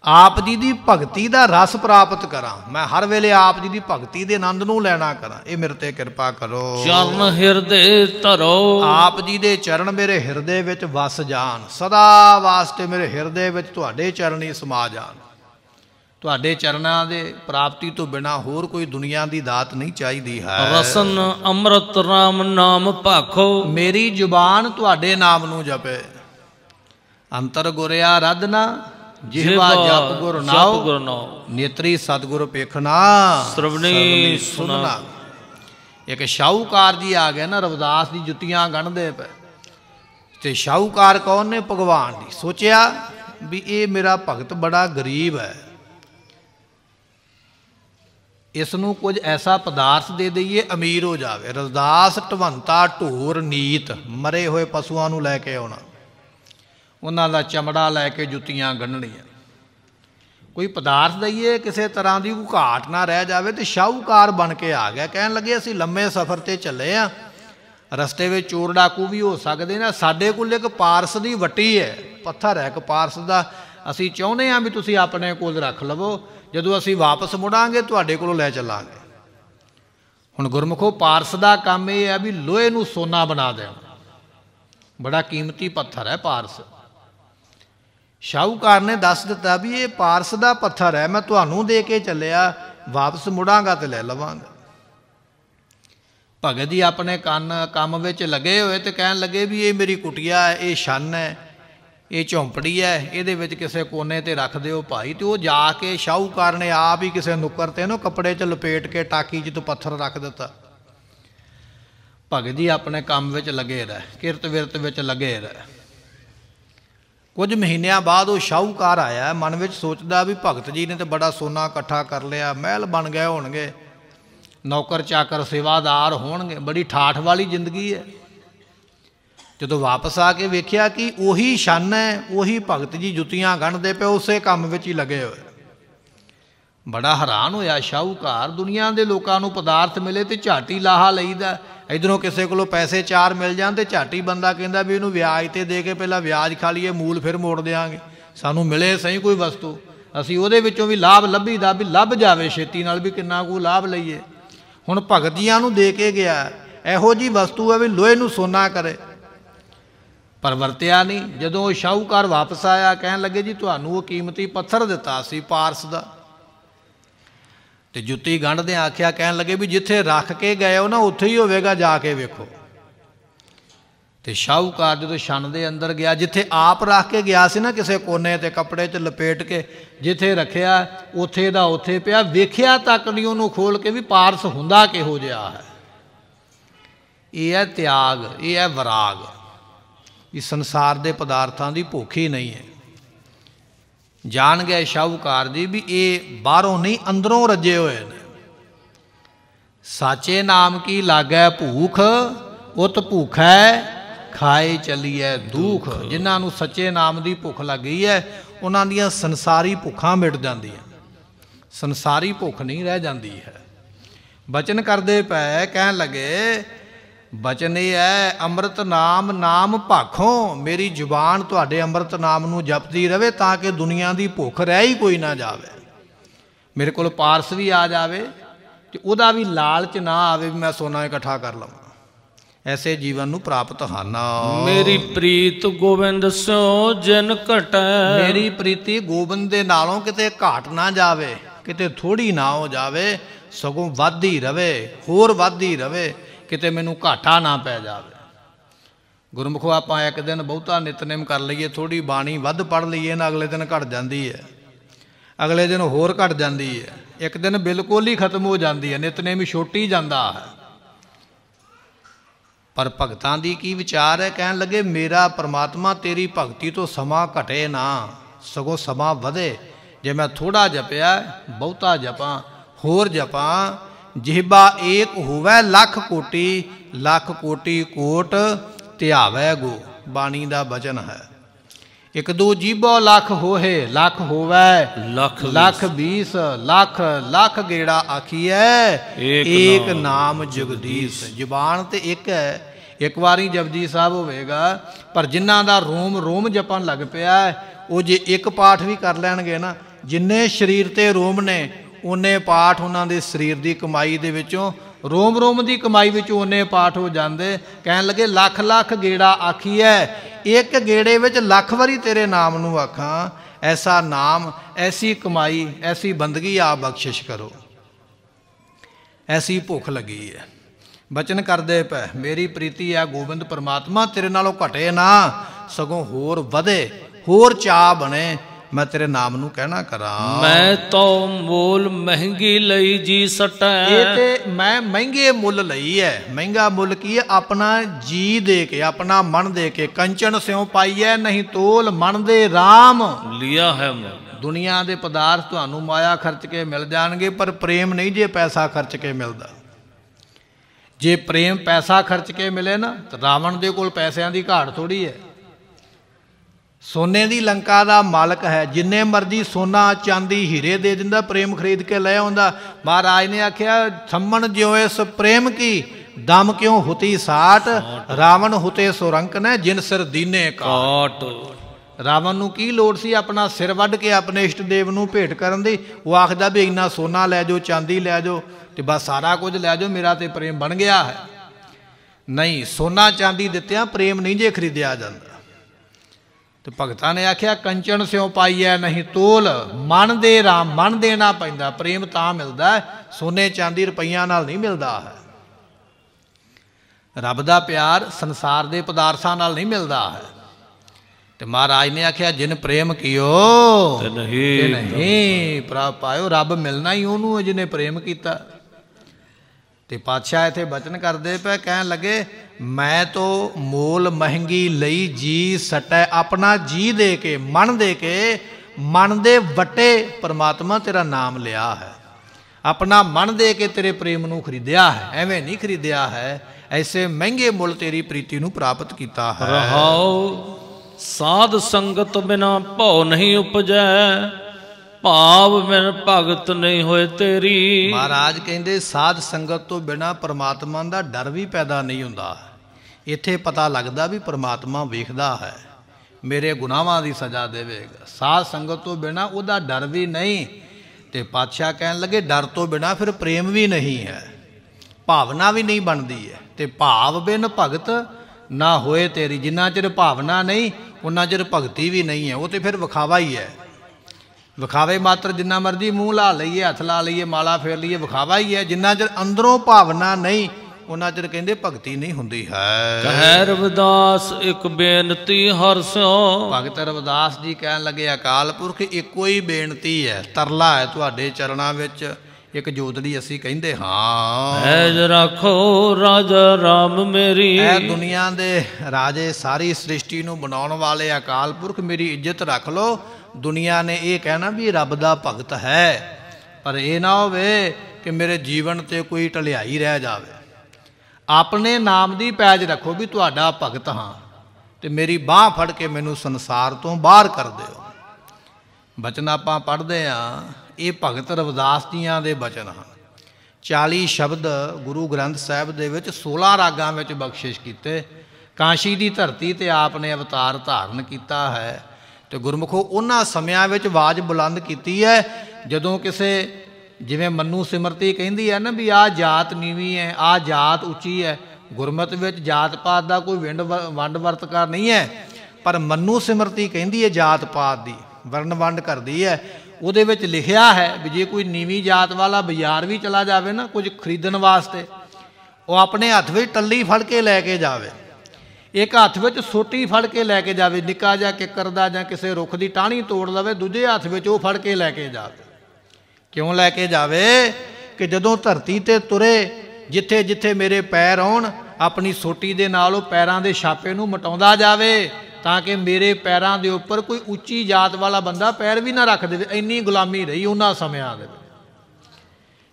ਆਪ ਜੀ ਦੀ ਭਗਤੀ ਦਾ ਰਸ ਪ੍ਰਾਪਤ ਕਰਾਂ। ਮੈਂ ਹਰ ਵੇਲੇ ਆਪ ਜੀ ਦੀ ਭਗਤੀ ਦੇ ਆਨੰਦ ਨੂੰ ਲੈਣਾ ਕਰਾਂ। ਇਹ ਮੇਰੇ ਤੇ ਕਿਰਪਾ ਕਰੋ। ਚਰਨ ਹਿਰਦੇ ਧਰੋ। ਆਪ ਜੀ ਦੇ ਚਰਨ ਮੇਰੇ ਹਿਰਦੇ ਵਿੱਚ ਵਸ ਜਾਣ। ਸਦਾ ਵਾਸਤੇ ਮੇਰੇ ਹਿਰਦੇ ਵਿੱਚ ਤੁਹਾਡੇ ਚਰਨ ਹੀ ਸਮਾ ਜਾਣ। ਤੁਹਾਡੇ ਚਰਨਾਂ ਦੇ ਪ੍ਰਾਪਤੀ ਤੋਂ ਬਿਨਾ ਹੋਰ ਕੋਈ ਦੁਨੀਆ ਦੀ ਦਾਤ ਨਹੀਂ ਚਾਹੀਦੀ ਹੈ। ਰਸਨ ਅੰਮ੍ਰਿਤ RAM ਨਾਮ ਭਾਖੋ। ਮੇਰੀ ਜ਼ੁਬਾਨ ਤੁਹਾਡੇ ਨਾਮ ਨੂੰ ਜਪੇ। ਅੰਤਰ ਗੁਰਿਆ ਰਦਨਾ ਜਿਹਵਾ ਜਪ ਗੁਰ ਨਾਉ ਨੇਤਰੀ ਸਤਿਗੁਰ ਪੇਖਣਾ ਸਰਵਣੀ ਸੁਨਣਾ ਇੱਕ ਸ਼ਾਹੂਕਾਰ ਜੀ ਆ ਗਏ ਨਾ ਰਵਿਦਾਸ ਦੀ ਜੁੱਤੀਆਂ ਗੰਢਦੇ ਪਏ। ਤੇ ਸ਼ਾਹੂਕਾਰ ਕੌਣ ਨੇ? ਭਗਵਾਨ ਦੀ। ਸੋਚਿਆ ਵੀ ਇਹ ਮੇਰਾ ਭਗਤ ਬੜਾ ਗਰੀਬ ਹੈ। ਇਸ ਨੂੰ ਕੁਝ ਐਸਾ ਪਦਾਰਥ ਦੇ ਦਈਏ ਅਮੀਰ ਹੋ ਜਾਵੇ। ਰਵਿਦਾਸ ਢਵੰਤਾ ਢੋਰ ਨੀਤ ਮਰੇ ਹੋਏ ਪਸ਼ੂਆਂ ਨੂੰ ਲੈ ਕੇ ਆਉਣਾ। ਉਹਨਾਂ ਦਾ ਚਮੜਾ ਲੈ ਕੇ ਜੁੱਤੀਆਂ ਗੰਢਣੀਆਂ। ਕੋਈ ਪਦਾਰਥ ਦਈਏ, ਕਿਸੇ ਤਰ੍ਹਾਂ ਦੀ ਕੋਈ ਘਾਟ ਨਾ ਰਹਿ ਜਾਵੇ ਤੇ ਸ਼ਾਹੂਕਾਰ ਬਣ ਕੇ ਆ ਗਿਆ। ਕਹਿਣ ਲੱਗੇ, ਅਸੀਂ ਲੰਮੇ ਸਫ਼ਰ ਤੇ ਚੱਲੇ ਆ। ਰਸਤੇ ਵਿੱਚ ਚੋਰ ਡਾਕੂ ਵੀ ਹੋ ਸਕਦੇ ਨੇ। ਸਾਡੇ ਕੋਲ ਇੱਕ ਪਾਰਸ ਦੀ ਵੱਟੀ ਹੈ, ਪੱਥਰ ਹੈ ਇੱਕ ਪਾਰਸ ਦਾ। ਅਸੀਂ ਚਾਹੁੰਦੇ ਆ ਵੀ ਤੁਸੀਂ ਆਪਣੇ ਕੋਲ ਰੱਖ ਲਵੋ। ਜਦੋਂ ਅਸੀਂ ਵਾਪਸ ਮੁੜਾਂਗੇ, ਤੁਹਾਡੇ ਕੋਲੋਂ ਲੈ ਚੱਲਾਂਗੇ। ਹੁਣ ਗੁਰਮੁਖੋ, ਪਾਰਸ ਦਾ ਕੰਮ ਇਹ ਹੈ ਵੀ ਲੋਹੇ ਨੂੰ ਸੋਨਾ ਬਣਾ ਦੇਣਾ। ਬੜਾ ਕੀਮਤੀ ਪੱਥਰ ਹੈ ਪਾਰਸ। ਸ਼ਾਹੂਕਾਰ ਨੇ ਦੱਸ ਦਿੱਤਾ ਵੀ ਇਹ ਪਾਰਸ ਦਾ ਪੱਥਰ ਹੈ, ਮੈਂ ਤੁਹਾਨੂੰ ਦੇ ਕੇ ਚੱਲਿਆ, ਵਾਪਸ ਮੁੜਾਂਗਾ ਤੇ ਲੈ ਲਵਾਂਗਾ। ਭਗਤ ਜੀ ਆਪਣੇ ਕੰਨ ਕੰਮ ਵਿੱਚ ਲੱਗੇ ਹੋਏ ਤੇ ਕਹਿਣ ਲੱਗੇ ਵੀ ਇਹ ਮੇਰੀ ਕੁਟਿਆ ਹੈ, ਇਹ ਛੰਨ ਹੈ, ਇਹ ਝੌਂਪੜੀ ਹੈ, ਇਹਦੇ ਵਿੱਚ ਕਿਸੇ ਕੋਨੇ ਤੇ ਰੱਖ ਦਿਓ ਭਾਈ, ਤੇ ਉਹ ਜਾ ਕੇ ਸ਼ਾਹੂਕਾਰ ਨੇ ਆਪ ਹੀ ਕਿਸੇ ਨੁੱਕਰ ਤੇ ਨਾ ਕੱਪੜੇ 'ਚ ਲਪੇਟ ਕੇ ਟਾਕੀ 'ਚ ਤੋਂ ਪੱਥਰ ਰੱਖ ਦਿੱਤਾ। ਭਗਤ ਜੀ ਆਪਣੇ ਕੰਮ ਵਿੱਚ ਲੱਗੇ ਰਹੇ ਕਿਰਤ ਵਿਰਤ ਵਿੱਚ ਲੱਗੇ ਰਹੇ। ਕੁਝ ਮਹੀਨਿਆਂ ਬਾਅਦ ਉਹ ਸ਼ਾਹੂਕਾਰ ਆਇਆ। ਮਨ ਵਿੱਚ ਸੋਚਦਾ ਵੀ ਭਗਤ ਜੀ ਨੇ ਤੇ ਬੜਾ ਸੋਨਾ ਇਕੱਠਾ ਕਰ ਲਿਆ। ਮਹਿਲ ਬਣ ਗਏ ਹੋਣਗੇ। ਨੌਕਰ ਚਾਕਰ ਸੇਵਾਦਾਰ ਹੋਣਗੇ। ਬੜੀ ਠਾਠ ਵਾਲੀ ਜ਼ਿੰਦਗੀ ਹੈ। ਜਦੋਂ ਵਾਪਸ ਆ ਕੇ ਵੇਖਿਆ ਕਿ ਉਹੀ ਛੰਨ ਹੈ, ਉਹੀ ਭਗਤ ਜੀ ਜੁੱਤੀਆਂ ਗੰਢਦੇ ਪਏ ਉਸੇ ਕੰਮ ਵਿੱਚ ਹੀ ਲੱਗੇ ਹੋਏ। ਬੜਾ ਹੈਰਾਨ ਹੋਇਆ, ਸ਼ਾਹੂਕਾਰ ਦੁਨੀਆ ਦੇ ਲੋਕਾਂ ਨੂੰ ਪਦਾਰਥ ਮਿਲੇ ਤੇ ਝਾਟੀ ਲਾਹਾ ਲਈਦਾ। ਇਧਰੋਂ ਕਿਸੇ ਕੋਲੋਂ ਪੈਸੇ ਚਾਰ ਮਿਲ ਜਾਣ ਤੇ ਝਾਟੀ ਬੰਦਾ ਕਹਿੰਦਾ ਵੀ ਇਹਨੂੰ ਵਿਆਜ ਤੇ ਦੇ ਕੇ ਪਹਿਲਾਂ ਵਿਆਜ ਖਾ ਲਈਏ, ਮੂਲ ਫਿਰ ਮੋੜ ਦੇਾਂਗੇ ਸਾਨੂੰ ਮਿਲੇ ਸਹੀ ਕੋਈ ਵਸਤੂ। ਅਸੀਂ ਉਹਦੇ ਵਿੱਚੋਂ ਵੀ ਲਾਭ ਲੱਭੀਦਾ ਵੀ ਲੱਭ ਜਾਵੇ ਛੇਤੀ ਨਾਲ ਵੀ ਕਿੰਨਾ ਕੋ ਲਾਭ ਲਈਏ। ਹੁਣ ਭਗਤ ਜੀਆਂ ਨੂੰ ਦੇ ਕੇ ਗਿਆ। ਇਹੋ ਜੀ ਵਸਤੂ ਹੈ ਵੀ ਲੋਹੇ ਨੂੰ ਸੋਨਾ ਕਰੇ। ਪਰ ਵਰਤਿਆ ਨਹੀਂ। ਜਦੋਂ ਉਹ ਸ਼ਾਹੂਕਾਰ ਵਾਪਸ ਆਇਆ, ਕਹਿਣ ਲੱਗੇ, ਜੀ, ਤੁਹਾਨੂੰ ਉਹ ਕੀਮਤੀ ਪੱਥਰ ਦਿੱਤਾ ਸੀ ਪਾਰਸ ਦਾ। ਤੇ ਜੁੱਤੀ ਗੰਢਦੇ ਆਖਿਆ, ਕਹਿਣ ਲੱਗੇ ਵੀ ਜਿੱਥੇ ਰੱਖ ਕੇ ਗਏ ਹੋ ਨਾ, ਉੱਥੇ ਹੀ ਹੋਵੇਗਾ, ਜਾ ਕੇ ਵੇਖੋ। ਤੇ ਸ਼ਾਹੂਕਾਰ ਜਦੋਂ ਛਣ ਦੇ ਅੰਦਰ ਗਿਆ, ਜਿੱਥੇ ਆਪ ਰੱਖ ਕੇ ਗਿਆ ਸੀ ਨਾ ਕਿਸੇ ਕੋਨੇ ਤੇ ਕੱਪੜੇ 'ਚ ਲਪੇਟ ਕੇ, ਜਿੱਥੇ ਰੱਖਿਆ, ਉੱਥੇ ਦਾ ਉੱਥੇ ਪਿਆ, ਵੇਖਿਆ ਤੱਕ ਨਹੀਂ ਉਹਨੂੰ ਖੋਲ ਕੇ ਵੀ ਪਾਰਸ ਹੁੰਦਾ ਕਿਹੋ ਜਿਹਾ ਹੈ। ਇਹ ਹੈ ਤਿਆਗ, ਇਹ ਹੈ ਵਿਰਾਗ। ਇਸ ਸੰਸਾਰ ਦੇ ਪਦਾਰਥਾਂ ਦੀ ਭੁੱਖ ਹੀ ਨਹੀਂ ਹੈ। ਜਾਣ ਗਏ ਸ਼ਾਹੂਕਾਰ ਜੀ ਵੀ ਇਹ ਬਾਹਰੋਂ ਨਹੀਂ ਅੰਦਰੋਂ ਰੱਜੇ ਹੋਏ ਨੇ। ਸਾਚੇ ਨਾਮ ਕੀ ਲਾਗੈ ਭੂਖ? ਉਤ ਭੂਖੈ ਖਾਏ ਚੱਲੀਐ ਦੁਖ। ਜਿਨ੍ਹਾਂ ਨੂੰ ਸੱਚੇ ਨਾਮ ਦੀ ਭੁੱਖ ਲੱਗ ਗਈ ਹੈ ਉਹਨਾਂ ਦੀਆਂ ਸੰਸਾਰੀ ਭੁੱਖਾਂ ਮਿਟ ਜਾਂਦੀਆਂ। ਸੰਸਾਰੀ ਭੁੱਖ ਨਹੀਂ ਰਹਿ ਜਾਂਦੀ ਹੈ। ਬਚਨ ਕਰਦੇ ਪਏ ਕਹਿਣ ਲੱਗੇ ਬਚਨ ਇਹ ਹੈ ਅੰਮ੍ਰਿਤ ਨਾਮ ਨਾਮ ਭਾਖੋਂ ਮੇਰੀ ਜ਼ੁਬਾਨ ਤੁਹਾਡੇ ਅੰਮ੍ਰਿਤ ਨਾਮ ਨੂੰ ਜਪਦੀ ਰਵੇ ਤਾਂ ਕਿ ਦੁਨੀਆ ਦੀ ਭੁੱਖ ਰਹਿ ਹੀ ਕੋਈ ਨਾ ਜਾਵੇ। ਮੇਰੇ ਕੋਲ ਪਾਰਸ ਵੀ ਆ ਜਾਵੇ ਤੇ ਉਹਦਾ ਵੀ ਲਾਲਚ ਨਾ ਆਵੇ ਵੀ ਮੈਂ ਸੋਨਾ ਇਕੱਠਾ ਕਰ ਲਵਾਂ। ਐਸੇ ਜੀਵਨ ਨੂੰ ਪ੍ਰਾਪਤ ਹਨ। ਮੇਰੀ ਪ੍ਰੀਤ ਗੋਬਿੰਦ ਸਿਓ ਜਿਨ ਘਟੈ। ਮੇਰੀ ਪ੍ਰੀਤੀ ਗੋਬਿੰਦ ਦੇ ਨਾਲੋਂ ਕਿਤੇ ਘਾਟ ਨਾ ਜਾਵੇ ਕਿਤੇ ਥੋੜੀ ਨਾ ਹੋ ਜਾਵੇ ਸਗੋਂ ਵੱਧਦੀ ਰਵੇ ਹੋਰ ਵੱਧਦੀ ਰਵੇ। ਕਿਤੇ ਮੈਨੂੰ ਘਾਟਾ ਨਾ ਪੈ ਜਾਵੇ। ਗੁਰਮੁਖੋ, ਆਪਾਂ ਇੱਕ ਦਿਨ ਬਹੁਤਾ ਨਿਤਨੇਮ ਕਰ ਲਈਏ ਥੋੜੀ ਬਾਣੀ ਵੱਧ ਪੜ ਲਈਏ ਨਾ ਅਗਲੇ ਦਿਨ ਘਟ ਜਾਂਦੀ ਹੈ। ਅਗਲੇ ਦਿਨ ਹੋਰ ਘਟ ਜਾਂਦੀ ਹੈ। ਇੱਕ ਦਿਨ ਬਿਲਕੁਲ ਹੀ ਖਤਮ ਹੋ ਜਾਂਦੀ ਹੈ, ਨਿਤਨੇਮ ਛੋਟੀ ਜਾਂਦਾ ਹੈ। ਪਰ ਭਗਤਾਂ ਦੀ ਕੀ ਵਿਚਾਰ ਹੈ? ਕਹਿਣ ਲੱਗੇ, ਮੇਰਾ ਪਰਮਾਤਮਾ ਤੇਰੀ ਭਗਤੀ ਤੋਂ ਸਮਾਂ ਘਟੇ ਨਾ, ਸਗੋਂ ਸਮਾਂ ਵਧੇ। ਜੇ ਮੈਂ ਥੋੜਾ ਜਪਿਆ, ਬਹੁਤਾ ਜਪਾਂ, ਹੋਰ ਜਪਾਂ ਜਿਹਬਾ ਏਕ ਹੋਵੇ ਲੱਖ ਕੋਟੀ ਲੱਖ ਕੋਟੀ ਕੋਟ ਧਿਆਵੈ ਗੋ। ਬਾਣੀ ਦਾ ਬਚਨ ਹੈ। ਇੱਕ ਦੋ ਜੀਬੋ ਲੱਖ ਹੋਏ ਲੱਖ ਹੋਵੇ ਲੱਖ ਲੱਖ 20 ਲੱਖ ਲੱਖ ਗੇੜਾ ਆਖੀਐ ਏਕ ਨਾਮ ਜਗਦੀਸ਼। ਜ਼ੁਬਾਨ ਤੇ ਇੱਕ ਹੈ। ਇੱਕ ਵਾਰੀ ਜਪਜੀ ਸਾਹਿਬ ਹੋਵੇਗਾ ਪਰ ਜਿਨ੍ਹਾਂ ਦਾ ਰੋਮ ਰੋਮ ਜਪਣ ਲੱਗ ਪਿਆ ਉਹ ਜੇ ਇੱਕ ਪਾਠ ਵੀ ਕਰ ਲੈਣਗੇ ਨਾ ਜਿੰਨੇ ਸਰੀਰ ਤੇ ਰੋਮ ਨੇ ਉਹਨੇ ਪਾਠ ਉਹਨਾਂ ਦੇ ਸਰੀਰ ਦੀ ਕਮਾਈ ਦੇ ਵਿੱਚੋਂ ਰੋਮ ਰੋਮ ਦੀ ਕਮਾਈ ਵਿੱਚੋਂ ਉਹਨੇ ਪਾਠ ਹੋ ਜਾਂਦੇ। ਕਹਿਣ ਲੱਗੇ ਲੱਖ ਲੱਖ ਗੇੜਾ ਆਖੀਐ। ਇੱਕ ਗੇੜੇ ਵਿੱਚ ਲੱਖ ਵਾਰੀ ਤੇਰੇ ਨਾਮ ਨੂੰ ਆਖਾਂ। ਐਸਾ ਨਾਮ, ਐਸੀ ਕਮਾਈ, ਐਸੀ ਬੰਦਗੀ ਆ ਬਖਸ਼ਿਸ਼ ਕਰੋ। ਐਸੀ ਭੁੱਖ ਲੱਗੀ ਹੈ ਬਚਨ ਕਰਦੇ ਪੈ ਮੇਰੀ ਪ੍ਰੀਤੀ ਆ ਗੋਬਿੰਦ ਪਰਮਾਤਮਾ, ਤੇਰੇ ਨਾਲੋਂ ਘਟੇ ਨਾ। ਸਗੋਂ ਹੋਰ ਵਧੇ, ਹੋਰ ਚਾਹ ਬਣੇ। ਮੈਂ ਤੇਰੇ ਨਾਮ ਨੂੰ ਕਹਿਣਾ ਕਰਾਂ। ਮੈਂ ਤੋ ਮੋਲ ਮਹਿੰਗੀ ਲਈ ਜੀ ਸਟੈ ਇਹ ਤੇ ਮੈਂ ਮਹਿੰਗੇ ਮੁੱਲ ਲਈ ਹੈ। ਮਹਿੰਗਾ ਮੁੱਲ ਕੀ ਹੈ? ਆਪਣਾ ਜੀ ਦੇ ਕੇ ਆਪਣਾ ਮਨ ਦੇ ਕੇ ਕੰਚਨ ਸਿਉ ਪਾਈਐ ਨਹੀਂ ਤੋਲ ਮਨ ਦੇ RAM ਲਿਆ ਹੈ ਮੁੱਲ ਦੁਨੀਆ ਦੇ ਪਦਾਰਥ ਤੁਹਾਨੂੰ ਮਾਇਆ ਖਰਚ ਕੇ ਮਿਲ ਜਾਣਗੇ ਪਰ ਪ੍ਰੇਮ ਨਹੀਂ ਜੇ ਪੈਸਾ ਖਰਚ ਕੇ ਮਿਲਦਾ। ਜੇ ਪ੍ਰੇਮ ਪੈਸਾ ਖਰਚ ਕੇ ਮਿਲੇ ਨਾ ਤਾਂ ਰਾਵਣ ਦੇ ਕੋਲ ਪੈਸਿਆਂ ਦੀ ਘਾਟ ਥੋੜੀ ਹੈ। ਸੋਨੇ ਦੀ ਲੰਕਾ ਦਾ ਮਾਲਕ ਹੈ। ਜਿੰਨੇ ਮਰਜ਼ੀ ਸੋਨਾ, ਚਾਂਦੀ, ਹੀਰੇ ਦੇ ਦਿੰਦਾ, ਪ੍ਰੇਮ ਖਰੀਦ ਕੇ ਲੈ ਆਉਂਦਾ। ਮਹਾਰਾਜ ਨੇ ਆਖਿਆ ਥੰਮਣ ਜਿਉ ਇਸ ਪ੍ਰੇਮ ਕੀ? ਦਮ ਕਿਉਂ ਹੁਤੀ ਸਾਟ? ਰਾਵਣ ਹੁਤੇ ਸੁਰੰਕ ਨੇ, ਜਿਨ ਸਿਰ ਦੀਨੇ ਕਾਟ। ਰਾਵਣ ਨੂੰ ਕੀ ਲੋੜ ਸੀ ਆਪਣਾ ਸਿਰ ਵੱਢ ਕੇ ਆਪਣੇ ਇਸ਼ਟ ਦੇਵ ਨੂੰ ਭੇਟ ਕਰਨ ਦੀ? ਉਹ ਆਖਦਾ ਵੀ ਇੰਨਾ ਸੋਨਾ ਲੈ ਜਾਓ, ਚਾਂਦੀ ਲੈ ਜਾਓ ਤੇ ਬਸ ਸਾਰਾ ਕੁਝ ਲੈ ਜਾਓ, ਮੇਰਾ ਤੇ ਪ੍ਰੇਮ ਬਣ ਗਿਆ ਹੈ। ਨਹੀਂ, ਸੋਨਾ, ਚਾਂਦੀ ਦਿੱਤਿਆਂ ਪ੍ਰੇਮ ਨਹੀਂ ਜੇ ਖਰੀਦਿਆ ਜਾਂਦਾ। ਤੇ ਭਗਤਾਂ ਨੇ ਆਖਿਆ ਕੰਚਨ ਸਿਉ ਪਾਈਐ ਨਹੀਂ ਤੋਲ ਮਨ ਦੇ ਰਾਮ ਮਨ ਦੇਣਾ ਪੈਂਦਾ ਪ੍ਰੇਮ ਤਾਂ ਮਿਲਦਾ ਸੋਨੇ ਚਾਂਦੀ ਰੁਪਈਆਂ ਨਾਲ ਨਹੀਂ ਮਿਲਦਾ ਹੈ। ਰੱਬ ਦਾ ਪਿਆਰ ਸੰਸਾਰ ਦੇ ਪਦਾਰਥਾਂ ਨਾਲ ਨਹੀਂ ਮਿਲਦਾ ਹੈ। ਤੇ ਮਹਾਰਾਜ ਨੇ ਆਖਿਆ ਜਿਨ ਪ੍ਰੇਮ ਕੀਓ ਤੇ ਤੇ ਨਹੀਂ ਨਹੀਂ ਪ੍ਰਭ ਪਾਇਓ ਰੱਬ ਮਿਲਣਾ ਹੀ ਉਹਨੂੰ ਜਿਹਨੇ ਪ੍ਰੇਮ ਕੀਤਾ। ਤੇ ਪਾਤਸ਼ਾਹ ਇਥੇ ਬਚਨ ਕਰਦੇ ਪਏ ਕਹਿਣ ਲੱਗੇ ਮੈਂ ਤੋ ਮੋਲ ਮਹਿੰਗੀ ਲਈ ਜੀ ਸਟੈ, ਆਪਣਾ ਜੀ ਦੇ ਕੇ, ਮਨ ਦੇ ਕੇ, ਮਨ ਦੇ ਵਟੇ ਪਰਮਾਤਮਾ ਤੇਰਾ ਨਾਮ ਲਿਆ ਹੈ। ਆਪਣਾ ਮਨ ਦੇ ਕੇ ਤੇਰੇ ਪ੍ਰੇਮ ਨੂੰ ਖਰੀਦਿਆ ਹੈ, ਐਵੇਂ ਨਹੀਂ ਖਰੀਦਿਆ ਹੈ, ਐਸੇ ਮਹਿੰਗੇ ਮੁੱਲ ਤੇਰੀ ਪ੍ਰੀਤੀ ਨੂੰ ਪ੍ਰਾਪਤ ਕੀਤਾ ਹੈ। ਰਹਾਉ ਸਾਧ ਸੰਗਤ ਬਿਨਾ ਭਉ ਨਹੀਂ ਉਪਜੈ। ਭਾਵ ਬਿਨ ਭਗਤ ਨਹੀਂ ਹੋਏ ਤੇਰੀ। ਮਹਾਰਾਜ ਕਹਿੰਦੇ, ਸਾਧ ਸੰਗਤ ਤੋਂ ਬਿਨਾ ਪਰਮਾਤਮਾ ਦਾ ਡਰ ਵੀ ਪੈਦਾ ਨਹੀਂ ਹੁੰਦਾ। ਇੱਥੇ ਪਤਾ ਲੱਗਦਾ ਵੀ ਪਰਮਾਤਮਾ ਵੇਖਦਾ ਹੈ। ਮੇਰੇ ਗੁਨਾਹਾਂ ਦੀ ਸਜ਼ਾ ਦੇਵੇਗਾ ਸਾਧ ਸੰਗਤ ਤੋਂ ਬਿਨਾ ਉਹਦਾ ਡਰ ਵੀ ਨਹੀਂ। ਤੇ ਪਾਤਸ਼ਾਹ ਕਹਿਣ ਲੱਗੇ, ਡਰ ਤੋਂ ਬਿਨਾ ਫਿਰ ਪ੍ਰੇਮ ਵੀ ਨਹੀਂ ਹੈ। ਭਾਵਨਾ ਵੀ ਨਹੀਂ ਬਣਦੀ ਹੈ। ਤੇ ਭਾਵ ਬਿਨ ਭਗਤ ਨਾ ਹੋਏ ਤੇਰੀ। ਜਿੰਨਾ ਚਿਰ ਭਾਵਨਾ ਨਹੀਂ ਉਹਨਾਂ ਚਿਰ ਭਗਤੀ ਵੀ ਨਹੀਂ ਹੈ। ਉਹ ਤੇ ਫਿਰ ਵਿਖਾਵਾ ਹੀ ਹੈ। ਵਿਖਾਵੇ ਮਾਤਰ ਜਿੰਨਾ ਮਰਜ਼ੀ ਮੂੰਹ ਲਾ ਲਈਏ ਹੱਥ ਲਾ ਲਈਏ ਮਾਲਾ ਫੇਰ ਲਈਏ ਵਿਖਾਵਾ ਹੀ ਹੈ। ਜਿੰਨਾ ਚਿਰ ਅੰਦਰੋਂ ਭਾਵਨਾ ਨਹੀਂ ਉਹਨਾਂ ਚਿਰ ਕਹਿੰਦੇ ਭਗਤੀ ਨਹੀਂ ਹੁੰਦੀ ਹੈ। ਕਹਿ ਰਵਿਦਾਸ ਇੱਕ ਬੇਨਤੀ ਹਰ ਸਿਓ ਭਗਤ ਰਵਿਦਾਸ ਜੀ ਕਹਿਣ ਲੱਗੇ ਅਕਾਲ ਪੁਰਖ ਇੱਕੋ ਹੀ ਬੇਨਤੀ ਹੈ ਤਰਲਾ ਹੈ ਤੁਹਾਡੇ ਚਰਨਾਂ ਵਿੱਚ ਇੱਕ ਜੋਦੜੀ ਅਸੀਂ ਕਹਿੰਦੇ ਹਾਂ। ਐਜ ਰੱਖੋ ਰਾਜਾ ਰਾਮ ਮੇਰੀ। ਇਹ ਦੁਨੀਆ ਦੇ ਰਾਜੇ ਸਾਰੀ ਸ੍ਰਿਸ਼ਟੀ ਨੂੰ ਬਣਾਉਣ ਵਾਲੇ ਅਕਾਲ ਪੁਰਖ ਮੇਰੀ ਇੱਜ਼ਤ ਰੱਖ ਲੋ ਦੁਨੀਆ ਨੇ ਇਹ ਕਹਿਣਾ ਵੀ ਰੱਬ ਦਾ ਭਗਤ ਹੈ। ਪਰ ਇਹ ਨਾ ਹੋਵੇ ਕਿ ਮੇਰੇ ਜੀਵਨ ਤੇ ਕੋਈ ਢਲਿਆਈ ਰਹਿ ਜਾਵੇ। ਆਪਣੇ ਨਾਮ ਦੀ ਪੈਜ ਰੱਖੋ ਵੀ ਤੁਹਾਡਾ ਭਗਤ ਹਾਂ ਤੇ ਮੇਰੀ ਬਾਹ ਫੜ ਕੇ ਮੈਨੂੰ ਸੰਸਾਰ ਤੋਂ ਬਾਹਰ ਕਰ ਦਿਓ। ਬਚਨ ਆਪਾਂ ਪੜ੍ਹਦੇ ਆ ਇਹ ਭਗਤ ਰਵਿਦਾਸ ਜੀਆਂ ਦੇ ਬਚਨ ਹਨ। 40 ਸ਼ਬਦ ਗੁਰੂ ਗ੍ਰੰਥ ਸਾਹਿਬ ਦੇ ਵਿੱਚ 16 ਰਾਗਾਂ ਵਿੱਚ ਬਖਸ਼ਿਸ਼ ਕੀਤੇ। ਕਾਂਸ਼ੀ ਦੀ ਧਰਤੀ ਤੇ ਆਪ ਨੇ ਅਵਤਾਰ ਧਾਰਨ ਕੀਤਾ ਹੈ। ਤੇ ਗੁਰਮੁਖੋ ਉਹਨਾਂ ਸਮਿਆਂ ਵਿੱਚ ਆਵਾਜ਼ ਬੁਲੰਦ ਕੀਤੀ ਹੈ। ਜਦੋਂ ਕਿਸੇ, ਜਿਵੇਂ ਮੰਨੂ ਸਿਮਰਤੀ ਕਹਿੰਦੀ ਹੈ ਨਾ ਵੀ ਆ ਜਾਤ ਨੀਵੀਂ ਹੈ ਆ ਜਾਤ ਉੱਚੀ ਹੈ, ਗੁਰਮਤ ਵਿੱਚ ਜਾਤ ਪਾਤ ਦਾ ਕੋਈ ਵਿੰਡ ਵੰਡ ਵਰਤਕਾਰ ਨਹੀਂ ਹੈ। ਪਰ ਮੰਨੂ ਸਿਮਰਤੀ ਕਹਿੰਦੀ ਹੈ ਜਾਤ ਪਾਤ ਦੀ ਵਰਨ ਵੰਡ ਕਰਦੀ ਹੈ। ਉਹਦੇ ਵਿੱਚ ਲਿਖਿਆ ਹੈ ਵੀ ਜੇ ਕੋਈ ਨੀਵੀਂ ਜਾਤ ਵਾਲਾ ਬਾਜ਼ਾਰ ਵੀ ਚਲਾ ਜਾਵੇ ਨਾ ਕੁਝ ਖਰੀਦਣ ਵਾਸਤੇ, ਉਹ ਆਪਣੇ ਹੱਥ ਵਿੱਚ ਟੱਲੀ ਫੜ ਕੇ ਲੈ ਕੇ ਜਾਵੇ। ਇੱਕ ਹੱਥ ਵਿੱਚ ਸੋਟੀ ਫੜ ਕੇ ਲੈ ਕੇ ਜਾਵੇ, ਨਿੱਕਾ ਜਿਹਾ ਕਿੱਕਰ ਦਾ ਜਾਂ ਕਿਸੇ ਰੁੱਖ ਦੀ ਟਾਹਣੀ ਤੋੜ ਲਵੇ, ਦੂਜੇ ਹੱਥ ਵਿੱਚ ਉਹ ਫੜ ਕੇ ਲੈ ਕੇ ਜਾਵੇ। ਕਿਉਂ ਲੈ ਕੇ ਜਾਵੇ? ਕਿ ਜਦੋਂ ਧਰਤੀ ਤੇ ਤੁਰੇ, ਜਿੱਥੇ ਜਿੱਥੇ ਮੇਰੇ ਪੈਰ ਆਉਣ, ਆਪਣੀ ਸੋਟੀ ਦੇ ਨਾਲ ਉਹ ਪੈਰਾਂ ਦੇ ਛਾਪੇ ਨੂੰ ਮਟਾਉਂਦਾ ਜਾਵੇ, ਤਾਂ ਕਿ ਮੇਰੇ ਪੈਰਾਂ ਦੇ ਉੱਪਰ ਕੋਈ ਉੱਚੀ ਜਾਤ ਵਾਲਾ ਬੰਦਾ ਪੈਰ ਵੀ ਨਾ ਰੱਖ ਦੇਵੇ, ਇੰਨੀ ਗੁਲਾਮੀ ਰਹੀ ਉਹਨਾਂ ਸਮਿਆਂ ਦੇ ਵਿੱਚ।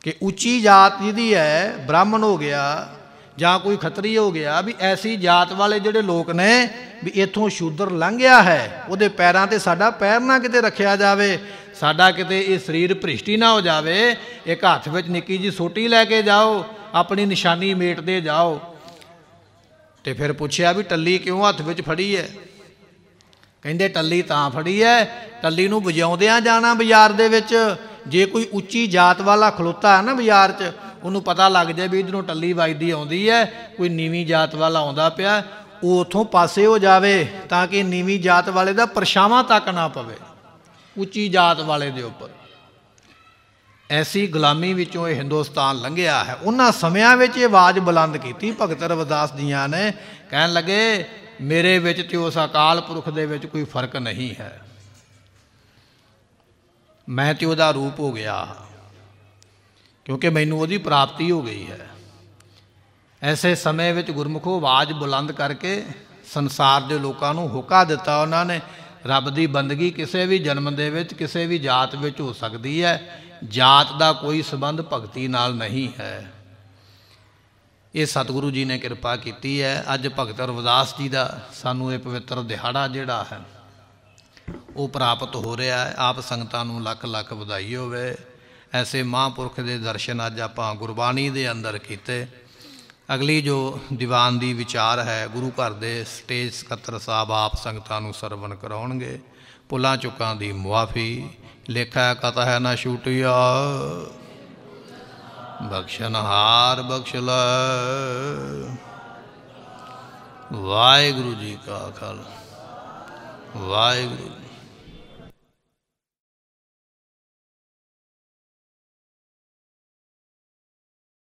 ਕਿ ਉੱਚੀ ਜਾਤ ਜਿਹਦੀ ਹੈ, ਬ੍ਰਾਹਮਣ ਹੋ ਗਿਆ ਜਾਂ ਕੋਈ ਖਤਰੀ ਹੋ ਗਿਆ ਵੀ ਐਸੀ ਜਾਤ ਵਾਲੇ ਜਿਹੜੇ ਲੋਕ ਨੇ ਵੀ ਇੱਥੋਂ ਸ਼ੂਦਰ ਲੰਘ ਗਿਆ ਹੈ, ਉਹਦੇ ਪੈਰਾਂ ਤੇ ਸਾਡਾ ਪੈਰ ਨਾ ਕਿਤੇ ਰੱਖਿਆ ਜਾਵੇ, ਸਾਡਾ ਕਿਤੇ ਇਹ ਸਰੀਰ ਭ੍ਰਿਸ਼ਟੀ ਨਾ ਹੋ ਜਾਵੇ, ਇੱਕ ਹੱਥ ਵਿੱਚ ਨਿੱਕੀ ਜੀ ਸੋਟੀ ਲੈ ਕੇ ਜਾਓ, ਆਪਣੀ ਨਿਸ਼ਾਨੀ ਮੇਟਦੇ ਜਾਓ। ਤੇ ਫਿਰ ਪੁੱਛਿਆ ਵੀ ਟੱਲੀ ਕਿਉਂ ਹੱਥ ਵਿੱਚ ਫੜੀ ਹੈ? ਕਹਿੰਦੇ ਟੱਲੀ ਤਾਂ ਫੜੀ ਹੈ, ਟੱਲੀ ਨੂੰ ਵਜਾਉਂਦਿਆਂ ਜਾਣਾ ਬਾਜ਼ਾਰ ਦੇ ਵਿੱਚ, ਜੇ ਕੋਈ ਉੱਚੀ ਜਾਤ ਵਾਲਾ ਖਲੋਤਾ ਹੈ ਨਾ ਬਾਜ਼ਾਰ 'ਚ ਉਹਨੂੰ ਪਤਾ ਲੱਗ ਜਾਏ ਵੀ ਇਧਰੋਂ ਟੱਲੀ ਵੱਜਦੀ ਆਉਂਦੀ ਹੈ, ਕੋਈ ਨੀਵੀਂ ਜਾਤ ਵਾਲਾ ਆਉਂਦਾ ਪਿਆ, ਉਹ ਉਥੋਂ ਪਾਸੇ ਹੋ ਜਾਵੇ ਤਾਂ ਕਿ ਨੀਵੀਂ ਜਾਤ ਵਾਲੇ ਦਾ ਪਰਛਾਵਾਂ ਤੱਕ ਨਾ ਪਵੇ, ਉੱਚੀ ਜਾਤ ਵਾਲੇ ਦੇ ਉੱਪਰ। ਐਸੀ ਗੁਲਾਮੀ ਵਿੱਚੋਂ ਇਹ ਹਿੰਦੁਸਤਾਨ ਲੰਘਿਆ ਹੈ। ਉਹਨਾਂ ਸਮਿਆਂ ਵਿੱਚ ਇਹ ਆਵਾਜ਼ ਬੁਲੰਦ ਕੀਤੀ, ਭਗਤ ਰਵਿਦਾਸ ਜੀਆਂ ਨੇ, ਕਹਿਣ ਲੱਗੇ, ਮੇਰੇ ਵਿੱਚ ਤੇ ਉਸ ਅਕਾਲ ਪੁਰਖ ਦੇ ਵਿੱਚ ਕੋਈ ਫ਼ਰਕ ਨਹੀਂ ਹੈ। ਮੈਂ ਤੇ ਉਹਦਾ ਰੂਪ ਹੋ ਗਿਆ। ਕਿਉਂਕਿ ਮੈਨੂੰ ਉਹਦੀ ਪ੍ਰਾਪਤੀ ਹੋ ਗਈ ਹੈ। ਐਸੇ ਸਮੇਂ ਵਿੱਚ ਗੁਰਮੁਖੋ ਆਵਾਜ਼ ਬੁਲੰਦ ਕਰਕੇ ਸੰਸਾਰ ਦੇ ਲੋਕਾਂ ਨੂੰ ਹੁਕਾ ਦਿੱਤਾ ਉਹਨਾਂ ਨੇ, ਰੱਬ ਦੀ ਬੰਦਗੀ ਕਿਸੇ ਵੀ ਜਨਮ ਦੇ ਵਿੱਚ, ਕਿਸੇ ਵੀ ਜਾਤ ਵਿੱਚ ਹੋ ਸਕਦੀ ਹੈ। ਜਾਤ ਦਾ ਕੋਈ ਸਬੰਧ ਭਗਤੀ ਨਾਲ ਨਹੀਂ ਹੈ। ਇਹ ਸਤਿਗੁਰੂ ਜੀ ਨੇ ਕਿਰਪਾ ਕੀਤੀ ਹੈ। ਅੱਜ ਭਗਤ ਰਵਿਦਾਸ ਜੀ ਦਾ ਸਾਨੂੰ ਇਹ ਪਵਿੱਤਰ ਦਿਹਾੜਾ ਜਿਹੜਾ ਹੈ, ਉਹ ਪ੍ਰਾਪਤ ਹੋ ਰਿਹਾ ਹੈ। ਆਪ ਸੰਗਤਾਂ ਨੂੰ ਲੱਖ ਲੱਖ ਵਧਾਈ ਹੋਵੇ। ਐਸੇ ਮਹਾਂਪੁਰਖ ਦੇ ਦਰਸ਼ਨ ਅੱਜ ਆਪਾਂ ਗੁਰਬਾਣੀ ਦੇ ਅੰਦਰ ਕੀਤੇ। ਅਗਲੀ ਜੋ ਦੀਵਾਨ ਦੀ ਵਿਚਾਰ ਹੈ, ਗੁਰੂ ਘਰ ਦੇ ਸਟੇਜ ਸਕੱਤਰ ਸਾਹਿਬ ਆਪ ਸੰਗਤਾਂ ਨੂੰ ਸਰਵਣ ਕਰਾਉਣਗੇ। ਪੁੱਲਾਂ ਚੁੱਕਾਂ ਦੀ ਮੁਆਫੀ, ਲੇਖਾ ਕਥਾ ਹੈ ਨਾ ਛੂਟਿਆ। ਬਖਸ਼ਨਹਾਰ ਬਖਸ਼ ਲੈ। ਵਾਹਿਗੁਰੂ ਜੀ ਕਾ ਖਾਲਸਾ। ਵਾਹਿਗੁਰੂ